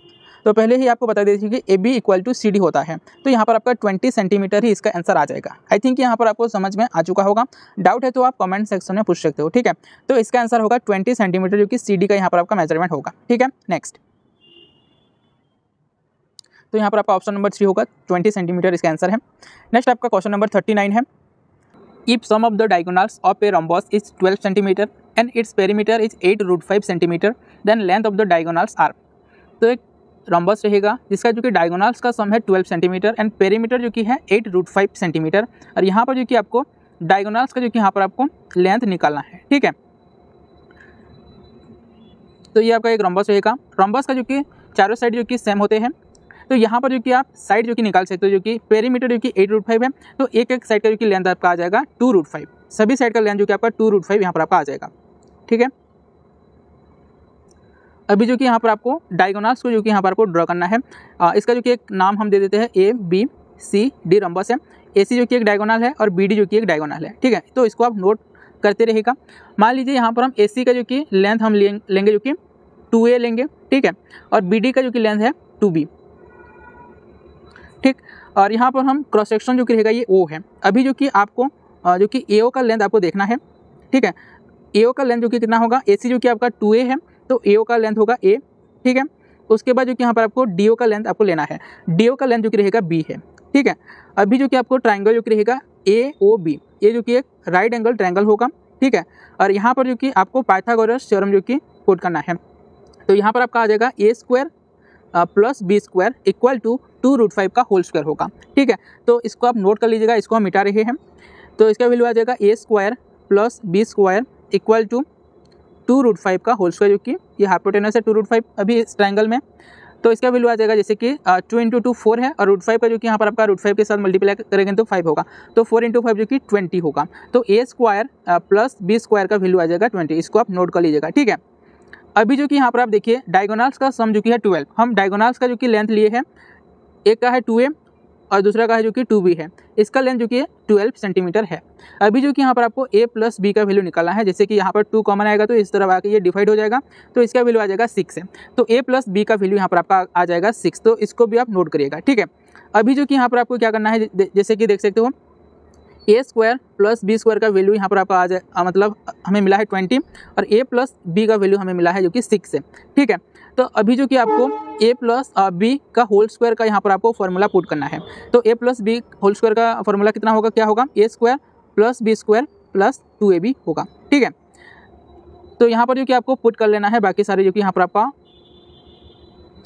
तो पहले ही आपको बता देती कि A B equal to C D होता है। तो यहाँ पर आपका ट्वेंटी सेंटीमीटर ही इसका आंसर आ जाएगा। आई थिंक यहाँ पर आपको समझ में आ चुका होगा। डाउट है तो आप कमेंट सेक्शन में पूछ सकते हो, ठीक है? तो इसका आंसर होगा ट्वेंटी सेंटीमीटर जो कि सी डी का यहाँ पर आपका मेज़रमेंट होगा, ठीक है? नेक्स्ट तो यहाँ पर आपका ऑप्शन नंबर थ्री होगा ट्वेंटी सेंटीमीटर इसका आंसर है। नेक्स्ट आपका क्वेश्चन नंबर थर्टी नाइन है। If sum of the diagonals of a rhombus is twelve centimetre and its perimeter is eight root five centimetre then length of the diagonals are तो एक rhombus रहेगा जिसका जो कि diagonals का सम है twelve centimetre and perimeter जो कि है एट रूट फाइव सेंटीमीटर और यहाँ पर जो कि आपको डायगोनल्स का जो कि यहाँ पर आपको लेंथ निकालना है ठीक है तो ये आपका एक रंबस रहेगा रंबस का जो कि चारों साइड जो कि सेम होते हैं तो यहाँ पर जो कि आप साइड जो कि निकाल सकते हो जो कि पेरीमीटर जो कि एट रूट फाइव है तो एक एक साइड का जो कि लेंथ आपका आ जाएगा टू रूट फाइव सभी साइड का लेंथ जो कि आपका टू रूट फाइव यहाँ पर आपका आ जाएगा ठीक है अभी जो कि यहाँ पर आपको डायगोनल्स को जो कि यहाँ पर आपको ड्रॉ करना है आ, इसका जो कि एक नाम हम दे देते हैं A B C D rhombus है ए सी जो कि एक डायगोनल है और बी डी जो कि एक डायगोनल है ठीक है तो इसको आप नोट करते रहेगा मान लीजिए यहाँ पर हम ए सी का जो कि लेंथ हम लेंगे जो कि टू ए लेंगे ठीक है और बी डी का जो कि लेंथ है टू बी ठीक और यहाँ पर हम क्रॉस सेक्शन जो कि रहेगा ये ओ है अभी जो कि आपको जो कि ए ओ का लेंथ आपको देखना है ठीक है ए ओ का लेंथ जो कि कितना होगा ए सी जो कि आपका टू ए है तो AO का लेंथ होगा ए ठीक है? उसके बाद जो कि यहाँ पर आपको DO का लेंथ आपको लेना है। DO का लेंथ जो कि रहेगा बी है, ठीक है? अभी जो कि आपको ट्राइंगल जो कि रहेगा ए ओ बी ये जो कि एक राइट एंगल ट्राइंगल होगा, ठीक है? और यहाँ पर जो कि आपको पाइथागोरस थ्योरम जो कि कोट करना है। तो यहाँ पर आपका आ जाएगा A square plus B square equal to two root five का होल स्क्वायर होगा, ठीक है? तो इसको आप नोट कर लीजिएगा, इसको हम मिटा रहे हैं। तो इसका वैल्यू आ जाएगा A square plus B square equal to two root five का होल स्क्वायर, जो कि ये हाइपोटेनस है, टू रूट फाइव अभी इस ट्राइंगल में। तो इसका वैल्यू आ जाएगा जैसे कि टू इंटू टू फोर है, और रूट फाइव का जो कि यहाँ पर आपका रूट फाइव के साथ मल्टीप्लाई करेंगे तो फाइव होगा। तो फोर इंटू फाइव जो कि ट्वेंटी होगा। तो A square plus B square का वैल्यू आ जाएगा ट्वेंटी इसको आप नोट कर लीजिएगा, ठीक है? अभी जो कि यहाँ पर आप देखिए डायगोनल्स का सम जो कि है ट्वेल्व हम डायगोनल्स का जो कि लेंथ लिए हैं, एक का है टू और दूसरा का है जो कि टू है। इसका लेंथ जो कि ट्वेल्व सेंटीमीटर है। अभी जो कि यहाँ पर आपको ए प्लस बी का वैल्यू निकालना है, जैसे कि यहाँ पर टू कॉमन आएगा तो इस तरह आकर ये डिवाइड हो जाएगा तो इसका वैल्यू आ जाएगा सिक्स है। तो ए प्लस बी का वैल्यू यहाँ पर आपका आ जाएगा सिक्स तो इसको भी आप नोट करिएगा, ठीक है? अभी जो कि यहाँ पर आपको क्या करना है, जैसे कि देख सकते हो A square plus B square का वैल्यू यहाँ पर आपका आ जाए मतलब हमें मिला है ट्वेंटी और ए प्लस बी का वैल्यू हमें मिला है जो कि सिक्स है। ठीक है? तो अभी जो कि आपको ए प्लस बी का होल स्क्वायर का यहाँ पर आपको फॉर्मूला पुट करना है। तो A plus B whole square का फॉर्मूला कितना होगा, क्या होगा? A square plus B square plus two A B होगा। ठीक है? तो यहाँ पर जो कि आपको पुट कर लेना है, बाकी सारे जो कि यहाँ पर आपका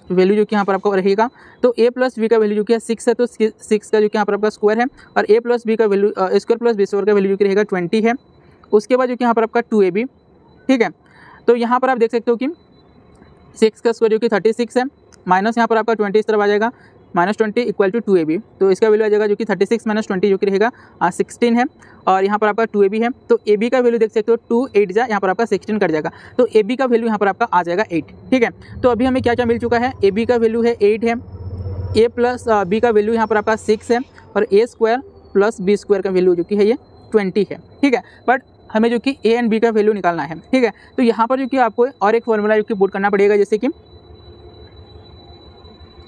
वैल्यू जो कि यहाँ पर आपका रहेगा तो ए प्लस बी का वैल्यू जो कि सिक्स है तो सिक्स का जो कि यहाँ पर आपका स्क्वायर है और ए प्लस बी का value square plus B square का वैल्यू जो कि रहेगा ट्वेंटी है। उसके बाद जो कि यहाँ पर आपका टू ए बी ठीक है? तो यहाँ पर आप देख सकते हो कि सिक्स का स्क्वायर जो कि थर्टी सिक्स है माइनस यहाँ पर आपका ट्वेंटी इस तरफ़ आ जाएगा। Minus twenty equal to two A B. तो इसका वैल्यू आ जाएगा जो कि थर्टी सिक्स माइनस ट्वेंटी जो कि रहेगा सिक्सटीन है। और यहाँ पर आपका टू ए बी है। तो ए बी का वैल्यू देख सकते हो, टू एट जा, यहाँ पर आपका सिक्सटीन कट जाएगा। तो ए बी का वैल्यू यहाँ पर आपका आ जाएगा एट ठीक है? तो अभी हमें क्या क्या मिल चुका है? ए बी का वैल्यू है एट है। ए प्लस बी का वैल्यू यहाँ पर आपका सिक्स है। और A square plus B square का वैल्यू जो कि है ये ट्वेंटी है, ठीक है? बट हमें जो कि ए एंड बी का वैल्यू निकालना है, ठीक है? तो यहाँ पर जो कि आपको और एक फॉर्मूला जो कि बोर्ड करना पड़ेगा, जैसे कि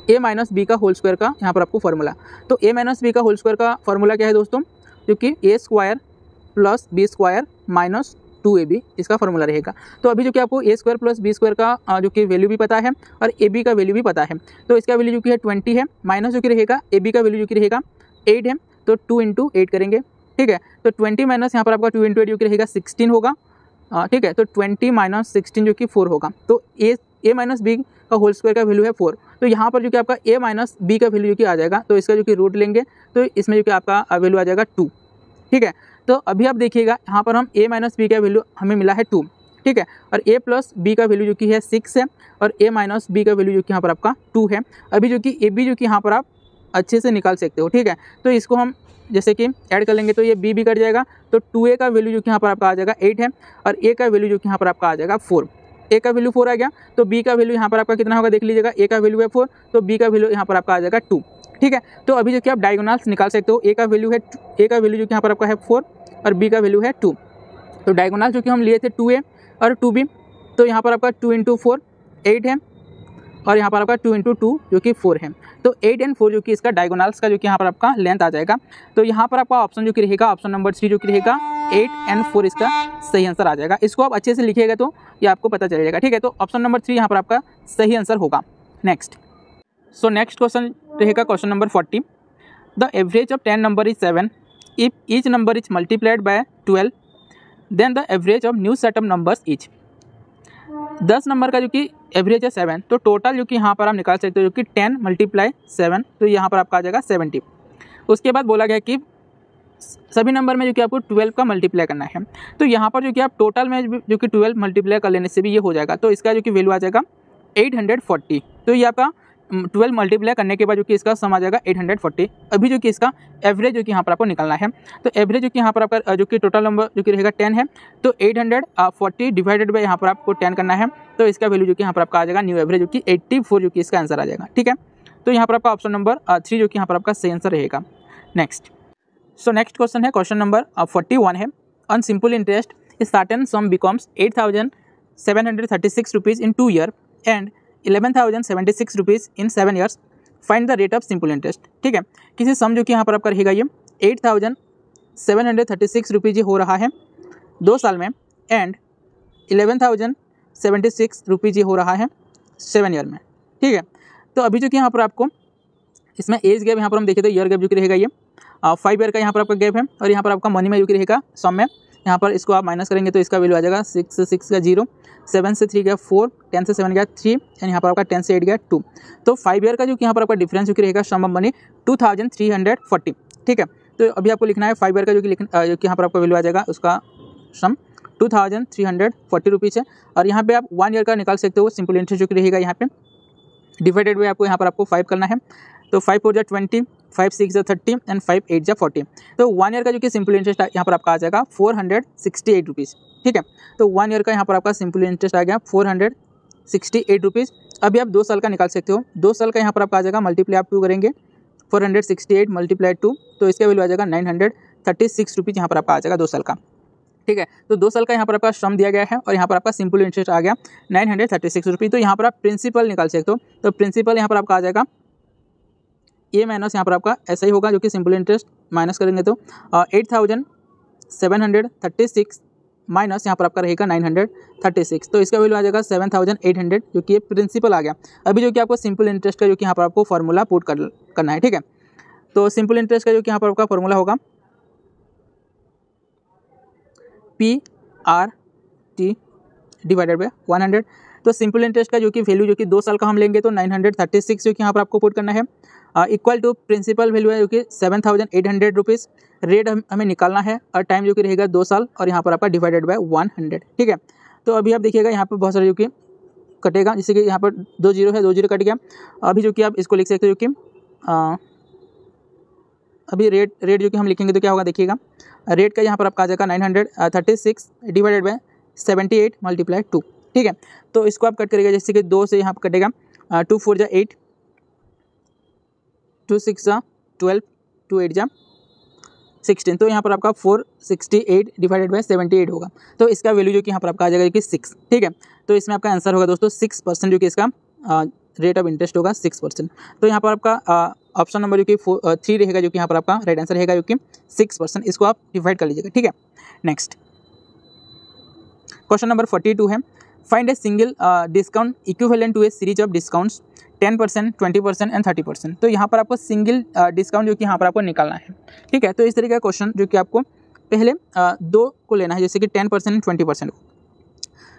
ए माइनस बी का होल स्क्वायर का यहाँ पर आपको फॉर्मूला तो ए माइनस बी का होल स्क्वायर का फॉर्मूला क्या है दोस्तों? जो कि A square plus B square minus two A B इसका फॉर्मूला रहेगा। तो अभी जो कि आपको A square plus B square का जो कि वैल्यू भी पता है और ए बी का वैल्यू भी पता है। तो इसका वैल्यू जो कि है ट्वेंटी है माइनस जो कि रहेगा ए बी का वैल्यू जो कि रहेगा एट है तो टू इंटू एट करेंगे, ठीक है? तो ट्वेंटी माइनस यहाँ पर आपका टू इंटू एट जो कि रहेगा सिक्सटीन होगा ठीक है? तो ट्वेंटी माइनस सिक्सटीन जो कि फोर होगा। तो ए ए माइनस बी का होल स्क्वायर का वैल्यू है फोर तो यहाँ पर जो कि आपका ए माइनस बी का वैल्यू जो कि आ जाएगा तो इसका जो कि रूट लेंगे तो इसमें जो कि आपका वैल्यू आ जाएगा टू ठीक है? तो अभी आप देखिएगा, यहाँ पर हम ए माइनस बी का वैल्यू हमें मिला है टू ठीक है? और ए प्लस बी का वैल्यू जो कि है सिक्स है, और ए माइनस बी का वैल्यू जो कि यहाँ पर आपका टू है. अभी जो कि ए बी जो कि यहाँ पर आप अच्छे से निकाल सकते हो, ठीक है? तो इसको हम जैसे कि ऐड कर लेंगे तो ये बी भी कट जाएगा तो टू ए का वैल्यू जो कि यहाँ पर आपका आ जाएगा एट है, और ए का वैल्यू जो कि यहाँ पर आपका आ जाएगा फोर ए का वैल्यू फोर आ गया तो बी का वैल्यू यहाँ पर आपका कितना होगा देख लीजिएगा ए का वैल्यू है फोर तो बी का वैल्यू यहाँ पर आपका आ जाएगा टू ठीक है? तो अभी जो कि आप डायगोनल्स निकाल सकते हो ए का वैल्यू है ए का वैल्यू जो कि यहाँ पर आपका है फोर और बी का वैल्यू है टू तो डायगोनल जो कि हम लिए थे टू ए और टू बी तो यहाँ पर आपका टू इंटू फोर एट है और यहाँ पर आपका टू इंटू टू जो कि फोर है। तो एट एंड फोर जो कि इसका डायगोनल्स का जो कि यहाँ पर आपका लेंथ आ जाएगा। तो यहाँ पर आपका ऑप्शन जो कि रहेगा ऑप्शन नंबर थ्री जो कि रहेगा एट एंड फोर इसका सही आंसर आ जाएगा। इसको आप अच्छे से लिखिएगा तो ये आपको पता चल जाएगा, ठीक है? तो ऑप्शन नंबर थ्री यहाँ पर आपका सही आंसर होगा। नेक्स्ट सो नेक्स्ट क्वेश्चन रहेगा question number forty the average of ten number is seven if each number is multiplied by twelve then the average of new set of numbers is दस number का जो कि average है seven. तो total जो कि यहाँ पर आप निकाल सकते हो जो कि टेन मल्टीप्लाई सेवन तो यहाँ पर आपका आ जाएगा सेवेंटी उसके बाद बोला गया कि सभी नंबर में जो कि आपको ट्वेल्व का मल्टीप्लाई करना है। तो यहाँ पर जो कि आप टोटल में जो कि ट्वेल्व मल्टीप्लाई कर लेने से भी ये हो जाएगा। तो इसका जो कि वैल्यू आ जाएगा एट हंड्रेड फोर्टी तो ये आपका ट्वेल्व मल्टीप्लाई करने के बाद जो कि इसका सम आ जाएगा एट हंड्रेड फोर्टी अभी जो कि इसका एवरेज जो कि यहाँ पर आपको निकालना है तो एवरेज जो कि यहाँ पर आपका जो कि टोटल नंबर जो कि रहेगा टेन है तो eight hundred forty divided by यहाँ पर आपको टेन करना है तो इसका वैल्यू जो कि यहाँ पर आपका आ जाएगा न्यू एवरेज जो कि एट्टी फोर जो कि इसका आंसर आ जाएगा ठीक है तो यहाँ पर आपका ऑप्शन नंबर थ्री जो कि यहाँ पर आपका सही आंसर रहेगा नेक्स्ट सो नेक्स्ट क्वेश्चन है क्वेश्चन नंबर फोर्टी वन है on simple interest certain sum becomes eight thousand seven hundred thirty six rupees in two year and eleven thousand seventy six rupees in seven years find the rate of simple interest, ठीक है? किसी सम जो कि यहाँ पर आपका रहेगा ये, eight thousand seven hundred thirty six rupees हो रहा है दो साल में and eleven thousand seventy six rupees हो रहा है सेवन ईयर में, ठीक है? तो अभी जो कि यहाँ पर आपको, इसमें एज गैप यहाँ पर हम देखें तो ईयर गैप जो कि रहेगा ये फाइव ईयर का यहाँ पर आपका गैप है, और यहाँ पर आपका मनी में जो कि रहेगा सम में, यहाँ पर इसको आप माइनस करेंगे तो इसका वैल्यू आ जाएगा सिक्स सिक्स का ज़ीरो सेवन से थ्री गया फोर, टेन से सेवन गया थ्री एंड यहाँ पर आपका टेन से एट गया टू। तो फाइव ईयर का जो कि यहाँ पर आपका डिफरेंस जो कि रहेगा sum of money two thousand three hundred forty ठीक है? तो अभी आपको लिखना है फाइव ईयर का जो कि लिखना जो कि यहाँ पर आपका वैल्यू आ जाएगा, उसका sum two thousand three hundred forty rupees है। और यहाँ पे आप वन ईयर का निकाल सकते हो सिंपल इंटरेस्ट जो कि रहेगा यहाँ पे। डिवाइडेड बाई आपको, यहाँ पर आपको फाइव करना है। तो फाइव फोर जा ट्वेंटी फाइव सिक्स जा थर्टी एंड फाइव एट जा फोर्टी। तो वन ईयर का जो कि सिंपल इंटरेस्ट यहाँ पर आपका आ जाएगा four hundred sixty eight rupees ठीक है? तो वन ईयर का यहाँ पर आपका सिंपल इंटरेस्ट आ गया four hundred sixty eight rupees अभी आप दो साल का निकाल सकते हो। दो साल का यहाँ पर आपका आ जाएगा मल्टीप्लाई आप टू करेंगे four hundred sixty eight multiply two तो इसका वैल्यू आ जाएगा nine hundred thirty six rupees यहाँ पर आपका आ जाएगा दो साल का, ठीक है? तो दो साल का यहाँ पर आपका श्रम दिया गया है और यहाँ पर आपका सिंपल इंटरेस्ट आ गया nine hundred thirty six rupees तो यहाँ पर आप प्रिंसिपल निकाल सकते हो। तो प्रिंसिपल यहाँ पर आपका आ जाएगा ए माइनस यहाँ पर आपका ऐसा ही होगा जो कि सिंपल इंटरेस्ट माइनस करेंगे तो eight thousand seven hundred thirty six minus यहाँ पर आपका रहेगा नाइन हंड्रेड थर्टी सिक्स तो इसका वैल्यू आ जाएगा सेवन थाउज़ेंड एट हंड्रेड जो कि ये प्रिंसिपल आ गया। अभी जो कि आपको सिंपल इंटरेस्ट का जो कि यहाँ पर आपको फॉर्मूला पुट कर, करना है, ठीक है? तो सिंपल इंटरेस्ट का जो कि यहाँ पर आपका फॉर्मूला होगा P R T divided by one hundred तो सिंपल इंटरेस्ट का जो कि वैल्यू जो कि दो साल का हम लेंगे तो नाइन हंड्रेड थर्टी सिक्स जो कि यहाँ पर आपको पुट करना है। इक्वल टू प्रिंसिपल वैल्यू है जो कि seven thousand eight hundred rupees rate हम, हमें निकालना है, और टाइम जो कि रहेगा दो साल, और यहाँ पर आपका डिवाइडेड बाय वन हंड्रेड ठीक है? तो अभी आप देखिएगा, यहाँ पर बहुत सारे जो कि कटेगा, जैसे कि यहाँ पर दो ज़ीरो है, दो ज़ीरो कट गया। अभी जो कि आप इसको लिख सकते हो कि अभी रेट रेट जो कि हम लिखेंगे तो क्या होगा देखिएगा। रेट का यहाँ पर आपका आ जाएगा nine hundred thirty six divided by seventy eight multiply two ठीक है? तो इसको आप कट करेगा जैसे कि दो से यहाँ पर कटेगा टू फोर जा एट टू सिक्स जा, ट्वेल्व, टू एट जा, सिक्सटीन। तो यहाँ पर आपका four sixty eight divided by seventy eight होगा। तो इसका वैल्यू जो कि यहाँ पर आपका आ जाएगा कि सिक्स, ठीक है? तो इसमें आपका आंसर होगा दोस्तों, सिक्स परसेंट जो कि इसका रेट ऑफ़ इंटरेस्ट होगा, सिक्स परसेंट। तो यहाँ पर आपका ऑप्शन नंबर जो कि थ्री रहेगा जो कि यहाँ पर आपका राइट आंसर रहेगा जो कि सिक्स परसेंट। इसको आप डिवाइड कर लीजिएगा, ठीक है? Next question number forty two है find a single discount equivalent to a series of discounts ten percent twenty percent and thirty percent. तो यहाँ पर आपको सिंगल डिस्काउंट जो कि यहाँ पर आपको निकालना है। ठीक है? तो इस तरीके का क्वेश्चन जो कि आपको पहले uh, दो को लेना है जैसे कि ten percent and twenty percent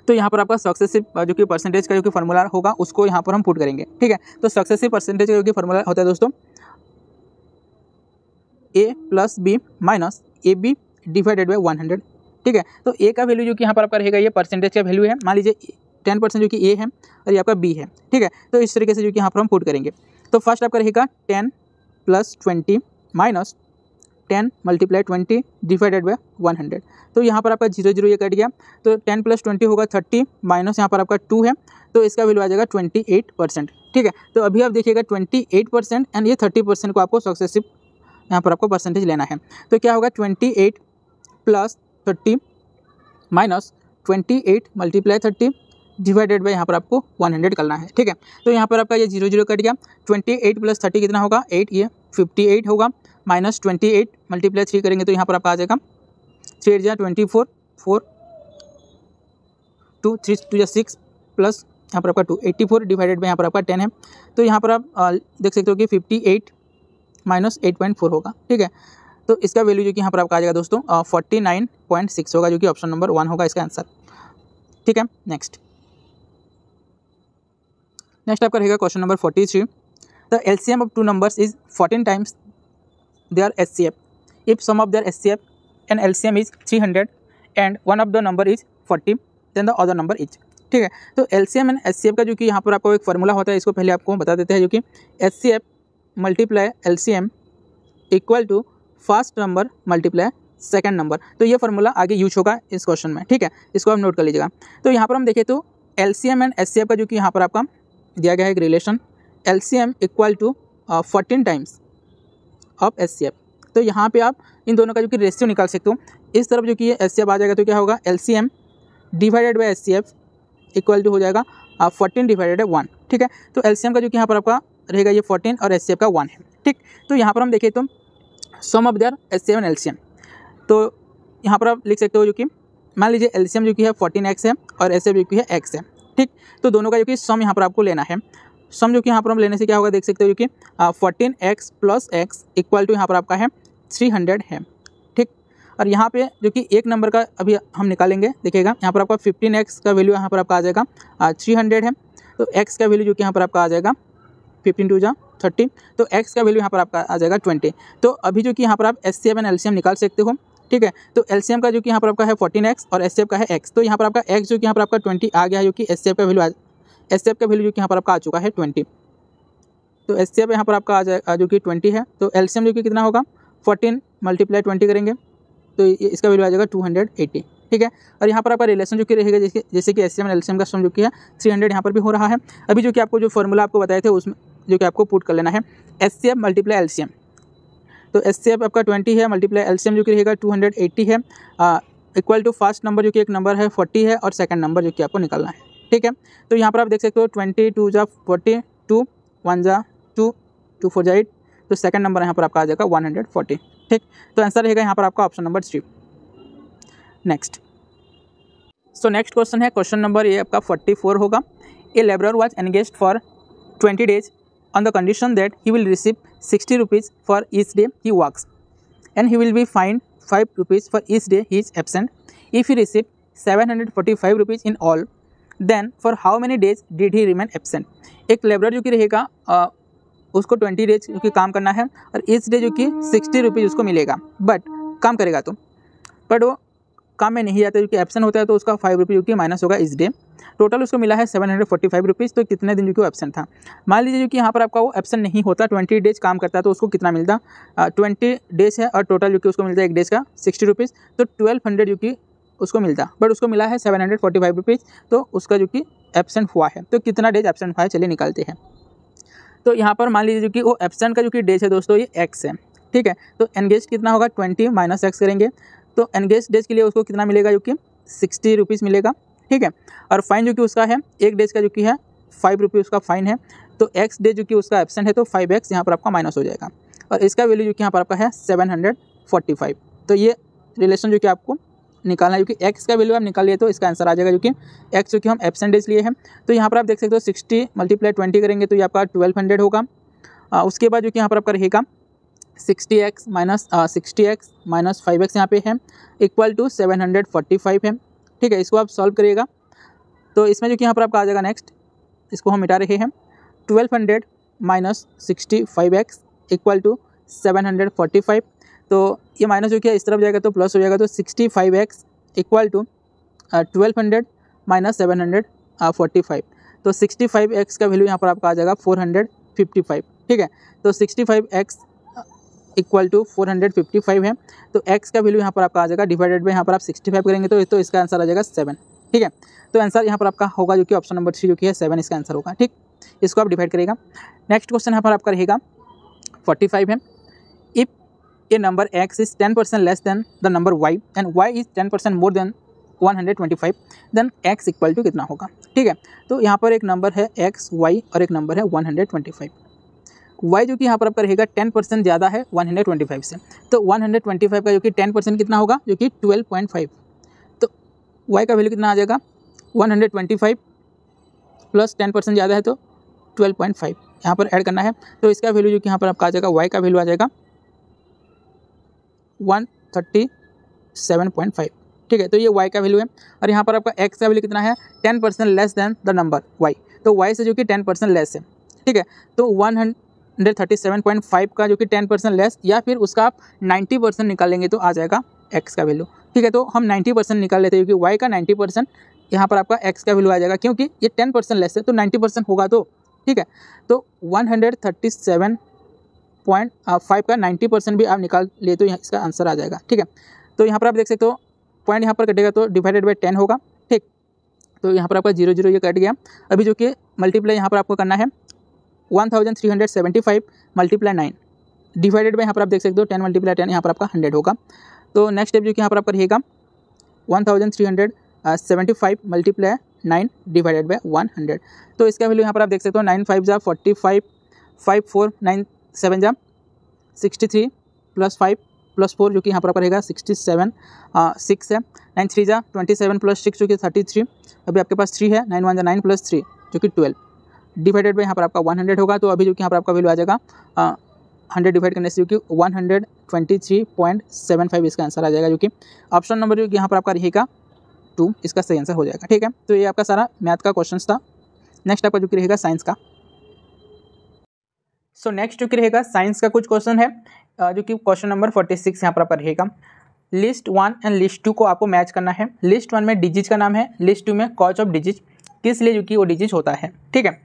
तो यहाँ पर आपका सक्सेसिव जो कि परसेंटेज का जो कि फॉर्मूला होगा उसको यहाँ पर हम पुट करेंगे। ठीक है? तो सक्सेसिव परसेंटेज का जो कि फॉर्मूला होता है दोस्तों A plus B minus A B divided by one hundred ठीक है? तो ए का वैल्यू जो कि यहाँ पर आपका रहेगा ये परसेंटेज का वैल्यू है। मान लीजिए टेन परसेंट जो कि ए है और ये आपका बी है, ठीक है? तो इस तरीके से जो कि यहाँ पर हम पुट करेंगे। तो फ़र्स्ट आपका रहेगा ten plus twenty minus ten multiply twenty divided by one hundred. तो यहाँ पर आपका ज़ीरो ज़ीरो ये कट गया तो टेन प्लस ट्वेंटी होगा थर्टी माइनस यहाँ पर आपका टू है तो इसका वैल्यू आ जाएगा ट्वेंटी एट परसेंट, ठीक है? तो अभी आप देखिएगा ट्वेंटी एट परसेंट एंड ये थर्टी परसेंट को आपको सक्सेसिव यहाँ पर आपको परसेंटेज लेना है। तो क्या होगा? Twenty eight plus thirty minus twenty eight multiply thirty divided by यहाँ पर आपको वन हंड्रेड करना है, ठीक है? तो यहाँ पर आपका ये ज़ीरो ज़ीरो कट गया। ट्वेंटी एट प्लस थर्टी कितना होगा? एट ये फिफ्टी एट होगा। Minus twenty eight multiply three करेंगे तो यहाँ पर आपका आ जाएगा। थ्री एट जा twenty four four two three two या सिक्स प्लस यहाँ पर आपका two eighty four divided by यहाँ पर आपका टेन है। तो यहाँ पर आप देख सकते हो कि fifty eight minus eight point four होगा, ठीक है? तो इसका वैल्यू जो कि यहाँ पर आपका आ जाएगा दोस्तों फोर्टी नाइन पॉइंट सिक्स होगा, जो कि ऑप्शन नंबर वन होगा इसका आंसर ठीक है? नेक्स्ट नेक्स्ट आपका रहेगा question number forty three the L C M of two numbers is fourteen times their S C F if sum of their S C F and L C M is three hundred and one of the number is forty then the other number is ठीक है? तो L C M and S C F का जो कि यहाँ पर आपको एक फॉर्मूला होता है, इसको पहले आपको बता देते हैं जो कि S C F multiply L C M equal to first number multiply second number तो ये फॉर्मूला आगे यूज़ होगा इस क्वेश्चन में। ठीक है? इसको आप नोट कर लीजिएगा। तो यहाँ पर हम देखें तो L C M and S C F का जो कि यहाँ पर आपका दिया गया है एक relation L C M equal to fourteen times of S C F तो यहाँ पे आप इन दोनों का जो कि रेशियो निकाल सकते हो। इस तरफ़ जो कि एस सी एफ़ आ जाएगा तो क्या होगा? L C M divided by S C F equal to हो जाएगा फोर्टीन डिवाइडेड बाई वन ठीक है? तो एल सी एम का जो कि यहाँ पर आपका रहेगा ये फोर्टीन और एस सी एफ़ का वन है। ठीक? तो यहाँ पर हम देखें तो sum of their S C M L C M तो यहाँ पर आप लिख सकते हो जो कि, मान लीजिए एल सी एम जो कि है फोर्टीन एक्स है और एस एफ़ जो कि है एक्स है। ठीक? तो दोनों का जो कि सम यहाँ पर आपको लेना है। सम जो कि यहाँ पर हम लेने से क्या होगा, देख सकते हो जो कि fourteen X plus X equal to यहाँ पर आपका है थ्री हंड्रेड है। ठीक? और यहाँ पे जो कि एक नंबर का अभी हम निकालेंगे, देखिएगा, यहाँ पर आपका फिफ्टीन एक्स का वैल्यू यहाँ पर आपका आ जाएगा थ्री हंड्रेड है। तो एक्स का वैल्यू जो कि यहाँ पर आपका आ जाएगा फिफ्टीन टू जा थर्टी तो एक्स का वैल्यू यहाँ पर आपका आ जाएगा ट्वेंटी तो अभी जो कि यहाँ पर आप S C M and L C M निकाल सकते हो। ठीक है तो एलसीएम का जो कि यहाँ पर आपका है फोर्टीन एक्स और एस का है एक्स तो यहाँ पर आपका एक्स जो कि यहाँ पर आपका ट्वेंटी आ गया है जो कि एफ़ का वैल्यू एस का वैल्यू जो कि यहाँ पर आपका आ चुका है ट्वेंटी तो एस सी यहाँ पर आपका आ जाए जो कि ट्वेंटी है तो एलसीएम जो कि कितना होगा फोर्टीन मल्टीप्लाई ट्वेंटी करेंगे तो इसका वैल्यू आ जाएगा टू हंड्रेड एट्टी ठीक है और यहाँ पर आपका रिलेशन जो कि रहेगा जैसे जैसे कि S C M L M का सम जो कि है थ्री हंड्रेड यहाँ पर भी हो रहा है अभी जो कि आपको जो फॉर्मूला आपको बताए थे उसमें जो कि आपको पुट कर लेना है S C F multiply L C M तो एस सी एफ़ आपका ट्वेंटी है मल्टीप्लाई एल सी एम जो कि रहेगा टू हंड्रेड एट्टी है इक्वल टू फ़र्स्ट नंबर जो कि एक नंबर है फोर्टी है, और सेकंड नंबर जो कि आपको निकालना है, ठीक है? तो यहाँ पर आप देख सकते हो ट्वेंटी टू जा फोर्टी टू वन जा टू टू फोर जा एट तो सेकंड नंबर यहाँ पर आपका आ जाएगा वन हंड्रेड फोर्टी ठीक? तो आंसर रहेगा यहाँ पर आपका option number three next so next question है क्वेश्चन नंबर ये आपका फोर्टी फोर होगा. A labour was engage for twenty days on the condition that he will receive 60 rupees for each day he works and he will be fined 5 rupees for each day he is absent if he receive 745 rupees in all then for how many days did he remain absent एक labour जो कि रहेगा उसको 20 days जो कि काम करना है और इस डे जो कि 60 रुपीज़ उसको मिलेगा बट काम करेगा तो बट वो काम में नहीं आता क्योंकि एबसेंट होता है तो उसका फाइव रुपये जो कि माइनस होगा इस डे टोटल उसको मिला है seven hundred forty five rupees तो कितने दिन जो कि एबसेंट था। मान लीजिए जो कि यहाँ पर आपका वो एबसेंट नहीं होता ट्वेंटी डेज़ काम करता है तो उसको कितना मिलता? ट्वेंटी डेज़ है, और टोटल जो कि उसको मिलता है एक डेज़ का सिक्सटी रुपीज़ तो ट्वेल्व हंड्रेड जो कि उसको मिलता। बट उसको मिला है seven hundred forty five rupees तो उसका जो कि एबसेंट हुआ है। तो कितना डेज़ एबसेंट हुआ है, चलिए निकालते हैं। तो यहाँ पर मान लीजिए जो कि वो एबसेंट का जो कि डेज़ है दोस्तों, ये एक्स है। ठीक है तो एनगेज कितना होगा? ट्वेंटी माइनस एक्स करेंगे। तो एनगेज डेज़ के लिए उसको कितना मिलेगा जो कि सिक्सटी रुपीज़ मिलेगा ठीक है और फाइन जो कि उसका है एक डेज़ का जो कि है फाइव रुपीज़ उसका फाइन है तो एक्स डे जो कि उसका एबसेंट है तो फाइव एक्स यहाँ पर आपका माइनस हो जाएगा और इसका वैल्यू जो कि यहाँ पर आपका है सेवन हंड्रेड फोर्टी फाइव तो ये रिलेशन जो कि आपको निकालना है क्योंकि एक्स का वैल्यू आप निकाल लिए तो इसका आंसर आ जाएगा जो कि एक्स जो कि हम एबसेंट डेज़ लिए हैं तो यहाँ पर आप देख सकते हो सिक्सटी मल्टीप्लाई ट्वेंटी करेंगे तो ये आपका ट्वेल्व हंड्रेड होगा उसके बाद जो कि यहाँ पर आपका रहेगा sixty X minus sixty X minus five X यहाँ पे है, equal to seven hundred forty five है। ठीक है, इसको आप सॉल्व करिएगा। तो इसमें जो कि यहाँ पर आपका आ जाएगा नेक्स्ट इसको हम मिटा रहे हैं। Twelve hundred minus sixty five X equal to seven hundred forty five. तो ये माइनस जो कि इस तरफ़ जाएगा तो प्लस हो जाएगा तो sixty five X equal to twelve hundred minus seven hundred forty five. तो सिक्सटी फाइव एक्स का वैल्यू यहाँ पर आपका आ जाएगा फोर हंड्रेड फिफ्टी फाइव। ठीक है तो sixty five X equal to four hundred fifty five है। तो एक्स का वैल्यू यहाँ पर आपका आ जाएगा डिवाइडेड बाई यहाँ पर आप सिक्सटी फाइव करेंगे तो, तो इसका आंसर आ जाएगा सेवन ठीक है? तो आंसर यहाँ पर आपका होगा जो कि ऑप्शन नंबर थ्री जो कि है सेवन इसका आंसर होगा ठीक? इसको आप डिवाइड करेगा नेक्स्ट क्वेश्चन यहाँ पर आपका रहेगा फोर्टी फाइव है। If a number X is ten percent less than the number Y and Y is ten percent more than 125 then x equal to कितना होगा ठीक है? तो यहाँ पर एक नंबर है एक्स वाई और एक नंबर है 125 y जो कि यहाँ पर आपका रहेगा टेन परसेंट ज़्यादा है 125 से। तो 125 का जो कि टेन परसेंट कितना होगा? जो कि 12.5 तो वाई का वैल्यू कितना आ जाएगा? 125 प्लस टेन परसेंट ज़्यादा है तो 12.5 यहाँ पर ऐड करना है। तो इसका वैल्यू जो कि यहाँ पर आपका आ जाएगा वाई का वैल्यू आ जाएगा 137.5 ठीक है तो ये वाई का वैल्यू है। और यहाँ पर आपका एक्स का वैल्यू कितना है? Ten percent less than the number Y तो वाई से जो कि टेन परसेंट लेस है। ठीक है तो one hundred thirty seven point five का जो कि टेन परसेंट लेस या फिर उसका आप नाइन्टी परसेंट निकालेंगे तो आ जाएगा एक्स का वैल्यू ठीक है तो हम नाइन्टी परसेंट निकाल लेते हैं क्योंकि वाई का नाइन्टी परसेंट यहाँ पर आपका एक्स का वैल्यू आ जाएगा क्योंकि ये टेन परसेंट लेस है तो नाइन्टी परसेंट होगा तो ठीक है? तो one hundred thirty seven point five का नाइन्टी परसेंट भी आप निकाल ले तो यहाँ इसका आंसर आ जाएगा, ठीक है? तो यहाँ पर आप देख सकते हो पॉइंट यहाँ पर कटेगा तो डिवाइडेड बाई टेन होगा, ठीक? तो यहाँ पर आपका ज़ीरो ज़ीरो ये कट गया। अभी जो कि मल्टीप्लाई यहाँ पर आपको करना है one thousand three hundred seventy five multiply nine divided by यहाँ पर आप देख सकते हो टेन मल्टीप्लाई टेन यहाँ पर आपका हंड्रेड होगा। तो नेक्स्ट स्टेप जो कि यहाँ पर आपका रहेगा। One thousand three hundred seventy five multiply nine divided by one hundred तो इसका वैल्यू यहाँ पर आप देख सकते हो नाइन फाइव जा forty five five four nine seven जा sixty three plus five plus four जो कि यहाँ पर आपका रहेगा सिक्सटी सेवन सिक्स है। नाइन थ्री जा ट्वेंटी सेवन प्लस सिक्स जो कि थर्टी थ्री अभी आपके पास थ्री है नाइन वन जा नाइन प्लस थ्री जो कि ट्वेल्व डिवाइडेड बाई यहाँ पर आपका वन हंड्रेड होगा तो अभी जो कि यहाँ पर आपका वैल्यू आ जाएगा हंड्रेड डिवाइड करने से जो कि one hundred twenty three point seven five इसका आंसर आ जाएगा जो कि ऑप्शन नंबर जो कि यहाँ पर आपका रहेगा टू इसका सही आंसर हो जाएगा, ठीक है? तो ये आपका सारा मैथ का क्वेश्चन था। नेक्स्ट आपका जो कि रहेगा साइंस का। सो नेक्स्ट जो कि रहेगा साइंस का कुछ क्वेश्चन है जो कि क्वेश्चन नंबर फोर्टी सिक्स यहाँ पर आपका रहेगा। List one and list two को आपको मैच करना है। लिस्ट वन में डिजिज का नाम है लिस्ट टू में कॉच ऑफ़ डिजिज किस लिए जो कि वो डिजिज होता है, ठीक है?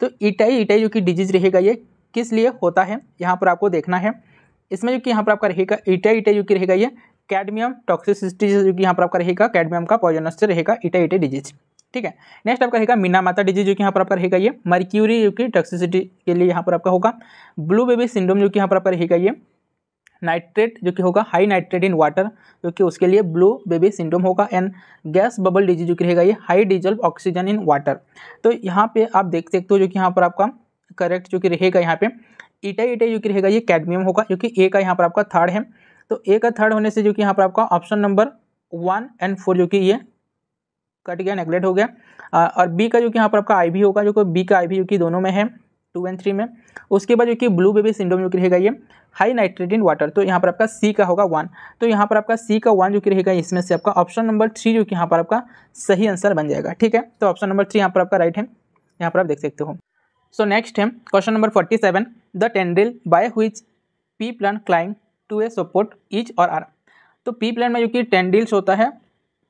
तो इटाई इटाई जो कि डिज़ीज़ रहेगा, ये किस लिए होता है? यहाँ पर आपको देखना है। इसमें जो कि यहाँ पर आपका रहेगा ईटा ईटा जो कि रहेगा, ये कैडमियम टॉक्सिसिटी जो कि यहाँ पर आपका रहेगा कैडमियम का पॉइजनस से रहेगा ईटा इटाई डिज़ीज़ ठीक है? नेक्स्ट आपका रहेगा मीना माता डिज़ीज़ जो कि यहाँ पर आपका रहेगा, ये मर्क्यूरी जो कि टॉक्सिसिटी के लिए यहाँ पर आपका होगा। ब्लू बेबी सिंड्रोम जो कि यहाँ पर आपका रहेगा, ये नाइट्रेट जो कि होगा हाई नाइट्रेट इन वाटर जो कि उसके लिए ब्लू बेबी सिंड्रोम होगा एंड गैस बबल डिज़ीज़ जो कि रहेगा ये high dissolve oxygen in water तो यहाँ पे आप देख सकते हो जो कि यहाँ पर आपका करेक्ट जो कि रहेगा यहाँ पे ईटा ईटा जो कि रहेगा ये कैडमियम होगा जो कि ए का यहाँ पर आपका थर्ड है तो ए का थर्ड होने से जो कि यहाँ पर आपका option number one and four जो कि ये कट गया नेगलेक्ट हो गया और बी का जो कि यहाँ पर आपका आई होगा जो कि बी का आई भी जो कि दोनों में है टू एंड थ्री में। उसके बाद जो कि ब्लू बेबी सिंड्रोम जो कि रहेगा ये हाई नाइट्रेट इन वाटर तो यहाँ पर आपका सी का होगा वन तो यहाँ पर आपका सी का वन जो कि रहेगा, इसमें से आपका ऑप्शन नंबर थ्री जो कि यहाँ पर आपका सही आंसर बन जाएगा, ठीक है? तो ऑप्शन नंबर थ्री यहाँ पर आपका राइट है यहाँ पर आप देख सकते हो। सो नेक्स्ट है question number forty seven the tendril by which pea plant climb to a support each or are तो पी प्लान में जो कि टेंडिल्स होता है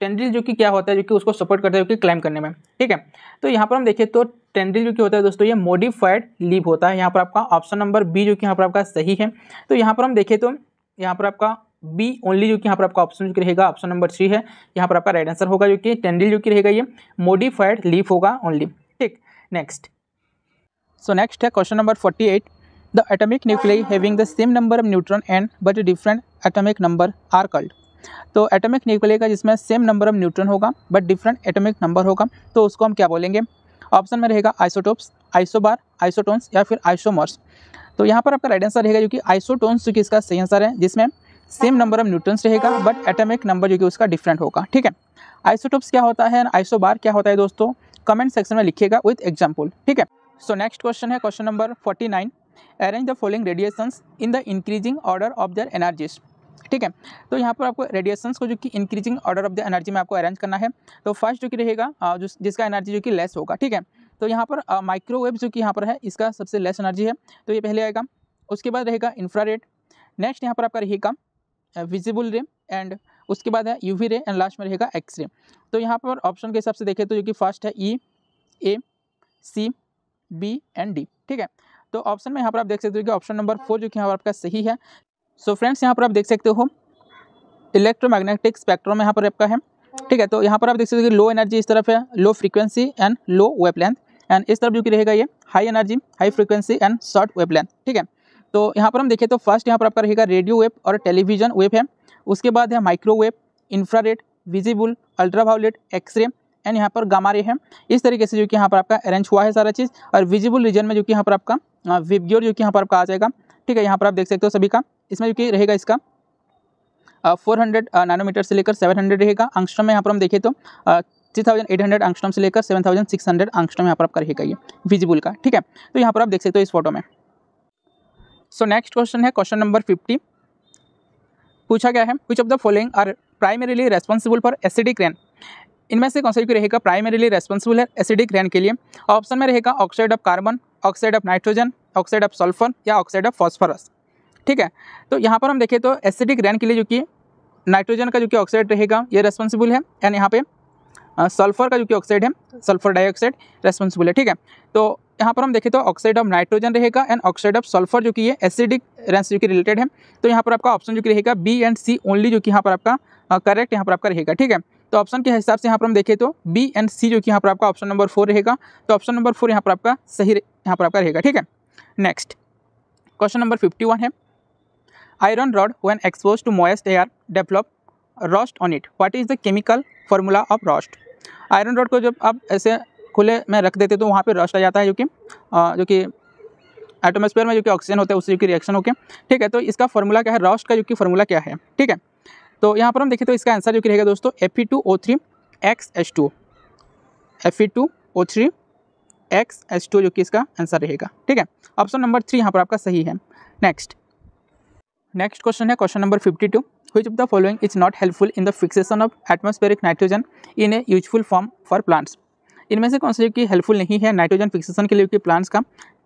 टेंड्रिल जो कि क्या होता है, जो कि उसको सपोर्ट करता है, जो कि क्लाइम करने में। ठीक है? तो यहाँ पर हम देखें तो टेंड्रिल जो कि होता है दोस्तों, ये मॉडिफाइड लीव होता है। यहाँ पर आपका ऑप्शन नंबर बी जो कि यहाँ पर आपका सही है। तो यहाँ पर हम देखें तो यहाँ पर आपका बी ओनली जो कि यहाँ पर आपका ऑप्शन रहेगा ऑप्शन नंबर थ्री है। यहाँ पर आपका राइट आंसर होगा जो कि टेंड्रिल जो कि रहेगा ये मॉडिफाइड लीव होगा ओनली ठीक? नेक्स्ट सो नेक्स्ट है question number forty eight the atomic nuclei having the same number of neutron and but different atomic number are called तो एटॉमिक का जिसमें सेम नंबर ऑफ़ न्यूट्रॉन होगा but different atomic number होगा तो उसको हम क्या बोलेंगे? ऑप्शन में रहेगा आइसोटोप्स आइसोबार आइसोटोन्स या फिर आइसोमर्स तो यहाँ पर आपका राइट आंसर रहेगा जो कि आइसोटोन्स जो कि इसका सही आंसर है, जिसमें सेम नंबर ऑफ़ न्यूट्रॉन्स रहेगा बट एटॉमिक नंबर जो कि उसका डिफरेंट होगा, ठीक है? आइसोटोप्स क्या होता है आइसोबार क्या होता है दोस्तों? कमेंट सेक्शन में लिखिएगा विथ एग्ज़ाम्पल ठीक है? सो नेक्स्ट क्वेश्चन है question number forty nine arrange the following radiations in the increasing order of their energies ठीक है? तो यहाँ पर आपको रेडिएशंस को जो कि increasing order of the energy में आपको अरेंज करना है। तो फ़र्स्ट जो कि रहेगा जिसका एनर्जी जो कि लेस होगा, ठीक है? तो यहाँ पर माइक्रोवेव जो कि यहाँ पर है, इसका सबसे लेस एनर्जी है। तो ये पहले आएगा, उसके बाद रहेगा इंफ्रारेड नेक्स्ट यहाँ पर आपका रहेगा विजिबल रे एंड उसके बाद है यूवी रे एंड लास्ट में रहेगा एक्स रे तो यहाँ पर ऑप्शन के हिसाब से देखें तो जो कि फ़र्स्ट है E A C B and D ठीक है? तो ऑप्शन में यहाँ पर आप देख सकते हो कि ऑप्शन नंबर फोर जो कि यहाँ पर आपका सही है। सो फ्रेंड्स यहाँ पर आप देख सकते हो इलेक्ट्रोमैग्नेटिक स्पेक्ट्रम यहाँ पर आपका है ठीक है तो यहाँ पर आप देख सकते हो कि लो एनर्जी इस तरफ़ है low frequency and low wavelength and इस तरफ़ जो कि रहेगा ये high energy high frequency and short wavelength ठीक है तो यहाँ पर हम देखें तो फ़र्स्ट यहाँ पर आपका रहेगा रेडियो वेब और टेलीविज़न वेब है उसके बाद है microwave infrared visible ultraviolet X ray and यहाँ पर गामा रे है इस तरीके से जो कि यहाँ पर आपका अरेंज हुआ है सारा चीज़ और विजिबल रीजन में जो कि यहाँ पर आपका विबग्योर जो कि यहाँ पर आपका आ जाएगा ठीक है यहाँ पर आप देख सकते हो सभी का इसमें जो कि रहेगा इसका? फोर हंड्रेड नानोमीटर से लेकर सेवन हंड्रेड रहेगा अंगस्ट्रम में यहाँ पर हम देखें तो three thousand eight hundred angstrom से लेकर seven thousand six hundred angstrom यहाँ पर आपका रहेगा ये विजिबल का, ठीक है? तो यहाँ पर आप देख सकते हो इस फ़ोटो में। सो नेक्स्ट क्वेश्चन है क्वेश्चन नंबर फिफ्टी पूछा गया है which of the following are primarily responsible for acidic rain इनमें से कौन सा रहेगा प्राइमरीली रेस्पॉन्सिबल है एसिडिक रेन के लिए? ऑप्शन में रहेगा oxide of carbon oxide of nitrogen oxide of sulphur या ऑक्साइड ऑफ़ फॉस्फोरस ठीक है? तो यहाँ पर हम देखें तो एसिडिक रैन के लिए जो कि नाइट्रोजन का जो कि ऑक्साइड रहेगा, ये रेस्पॉन्सिबल है। एंड यहाँ पे सल्फ़र का जो कि ऑक्साइड है सल्फ़र डाइऑक्साइड रेस्पॉन्सिबल है, ठीक है? तो यहाँ पर हम देखें तो ऑक्साइड ऑफ़ नाइट्रोजन रहेगा एंड ऑक्साइड ऑफ़ सल्फ़र जो कि ये एसिडिक रेंस जो कि रिलेटेड है। तो यहाँ पर आपका ऑप्शन जो कि रहेगा बी एंड सी ओनली जो कि यहाँ पर आपका करेक्ट यहाँ पर आपका रहेगा, ठीक है? तो ऑप्शन के हिसाब से यहाँ पर हम देखें तो बी एंड सी जो कि यहाँ पर आपका ऑप्शन नंबर फोर रहेगा। तो ऑप्शन नंबर फोर यहाँ पर आपका सही यहाँ पर आपका रहेगा, ठीक है? Next question number fifty one है। Iron rod when expose to moist air develop rust on it what is the chemical formula of rust iron rod को जब आप ऐसे खुले में रख देते तो वहाँ पे रस्ट आ जाता है जो कि जो कि एटोमोस्फेयर में जो कि ऑक्सीजन होता है उससे जो कि रिएक्शन होकर ठीक है तो इसका फॉर्मूला क्या है? रॉस्ट का जो कि फॉर्मूला क्या है? ठीक है तो यहाँ पर हम देखें तो इसका आंसर जो कि रहेगा दोस्तों F E two O three X H two F E two O three X H two जो कि इसका आंसर रहेगा। ठीक है ऑप्शन नंबर थ्री यहाँ पर आपका सही है। नेक्स्ट नेक्स्ट क्वेश्चन है question number fifty two which of the following is not helpful in the fixation of atmospheric nitrogen in a useful form for plants? इनमें से कौन सा कि हेल्पफुल नहीं है नाइट्रोजन फिक्सेशन के लिए कि प्लांट्स का?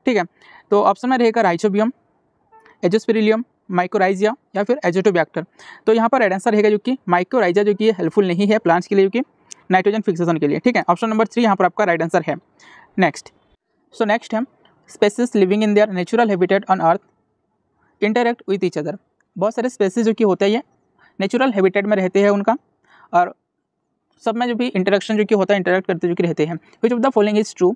ठीक है तो ऑप्शन में रहेगा राइचोबियम एजोस्पेरिलियम माइक्रोराइजिया या फिर एजोटोबैक्टर तो यहाँ पर राइट आंसर रहेगा जो कि माइक्रोराइजिया जो कि हेल्पफुल नहीं है प्लांट्स के लिए कि नाइट्रोजन फिक्सेशन के लिए। ठीक है ऑप्शन नंबर थ्री यहाँ पर आपका राइट आंसर है। नेक्स्ट सो नेक्स्ट है species living in their natural habitat on earth interact with each other बहुत सारे स्पेसिस जो कि होते हैं, ये नेचुरल हैबिटेट में रहते हैं उनका, और सब में जो भी इंटरेक्शन जो कि होता है इंटरेक्ट करते जो कि रहते हैं। Which of the following is true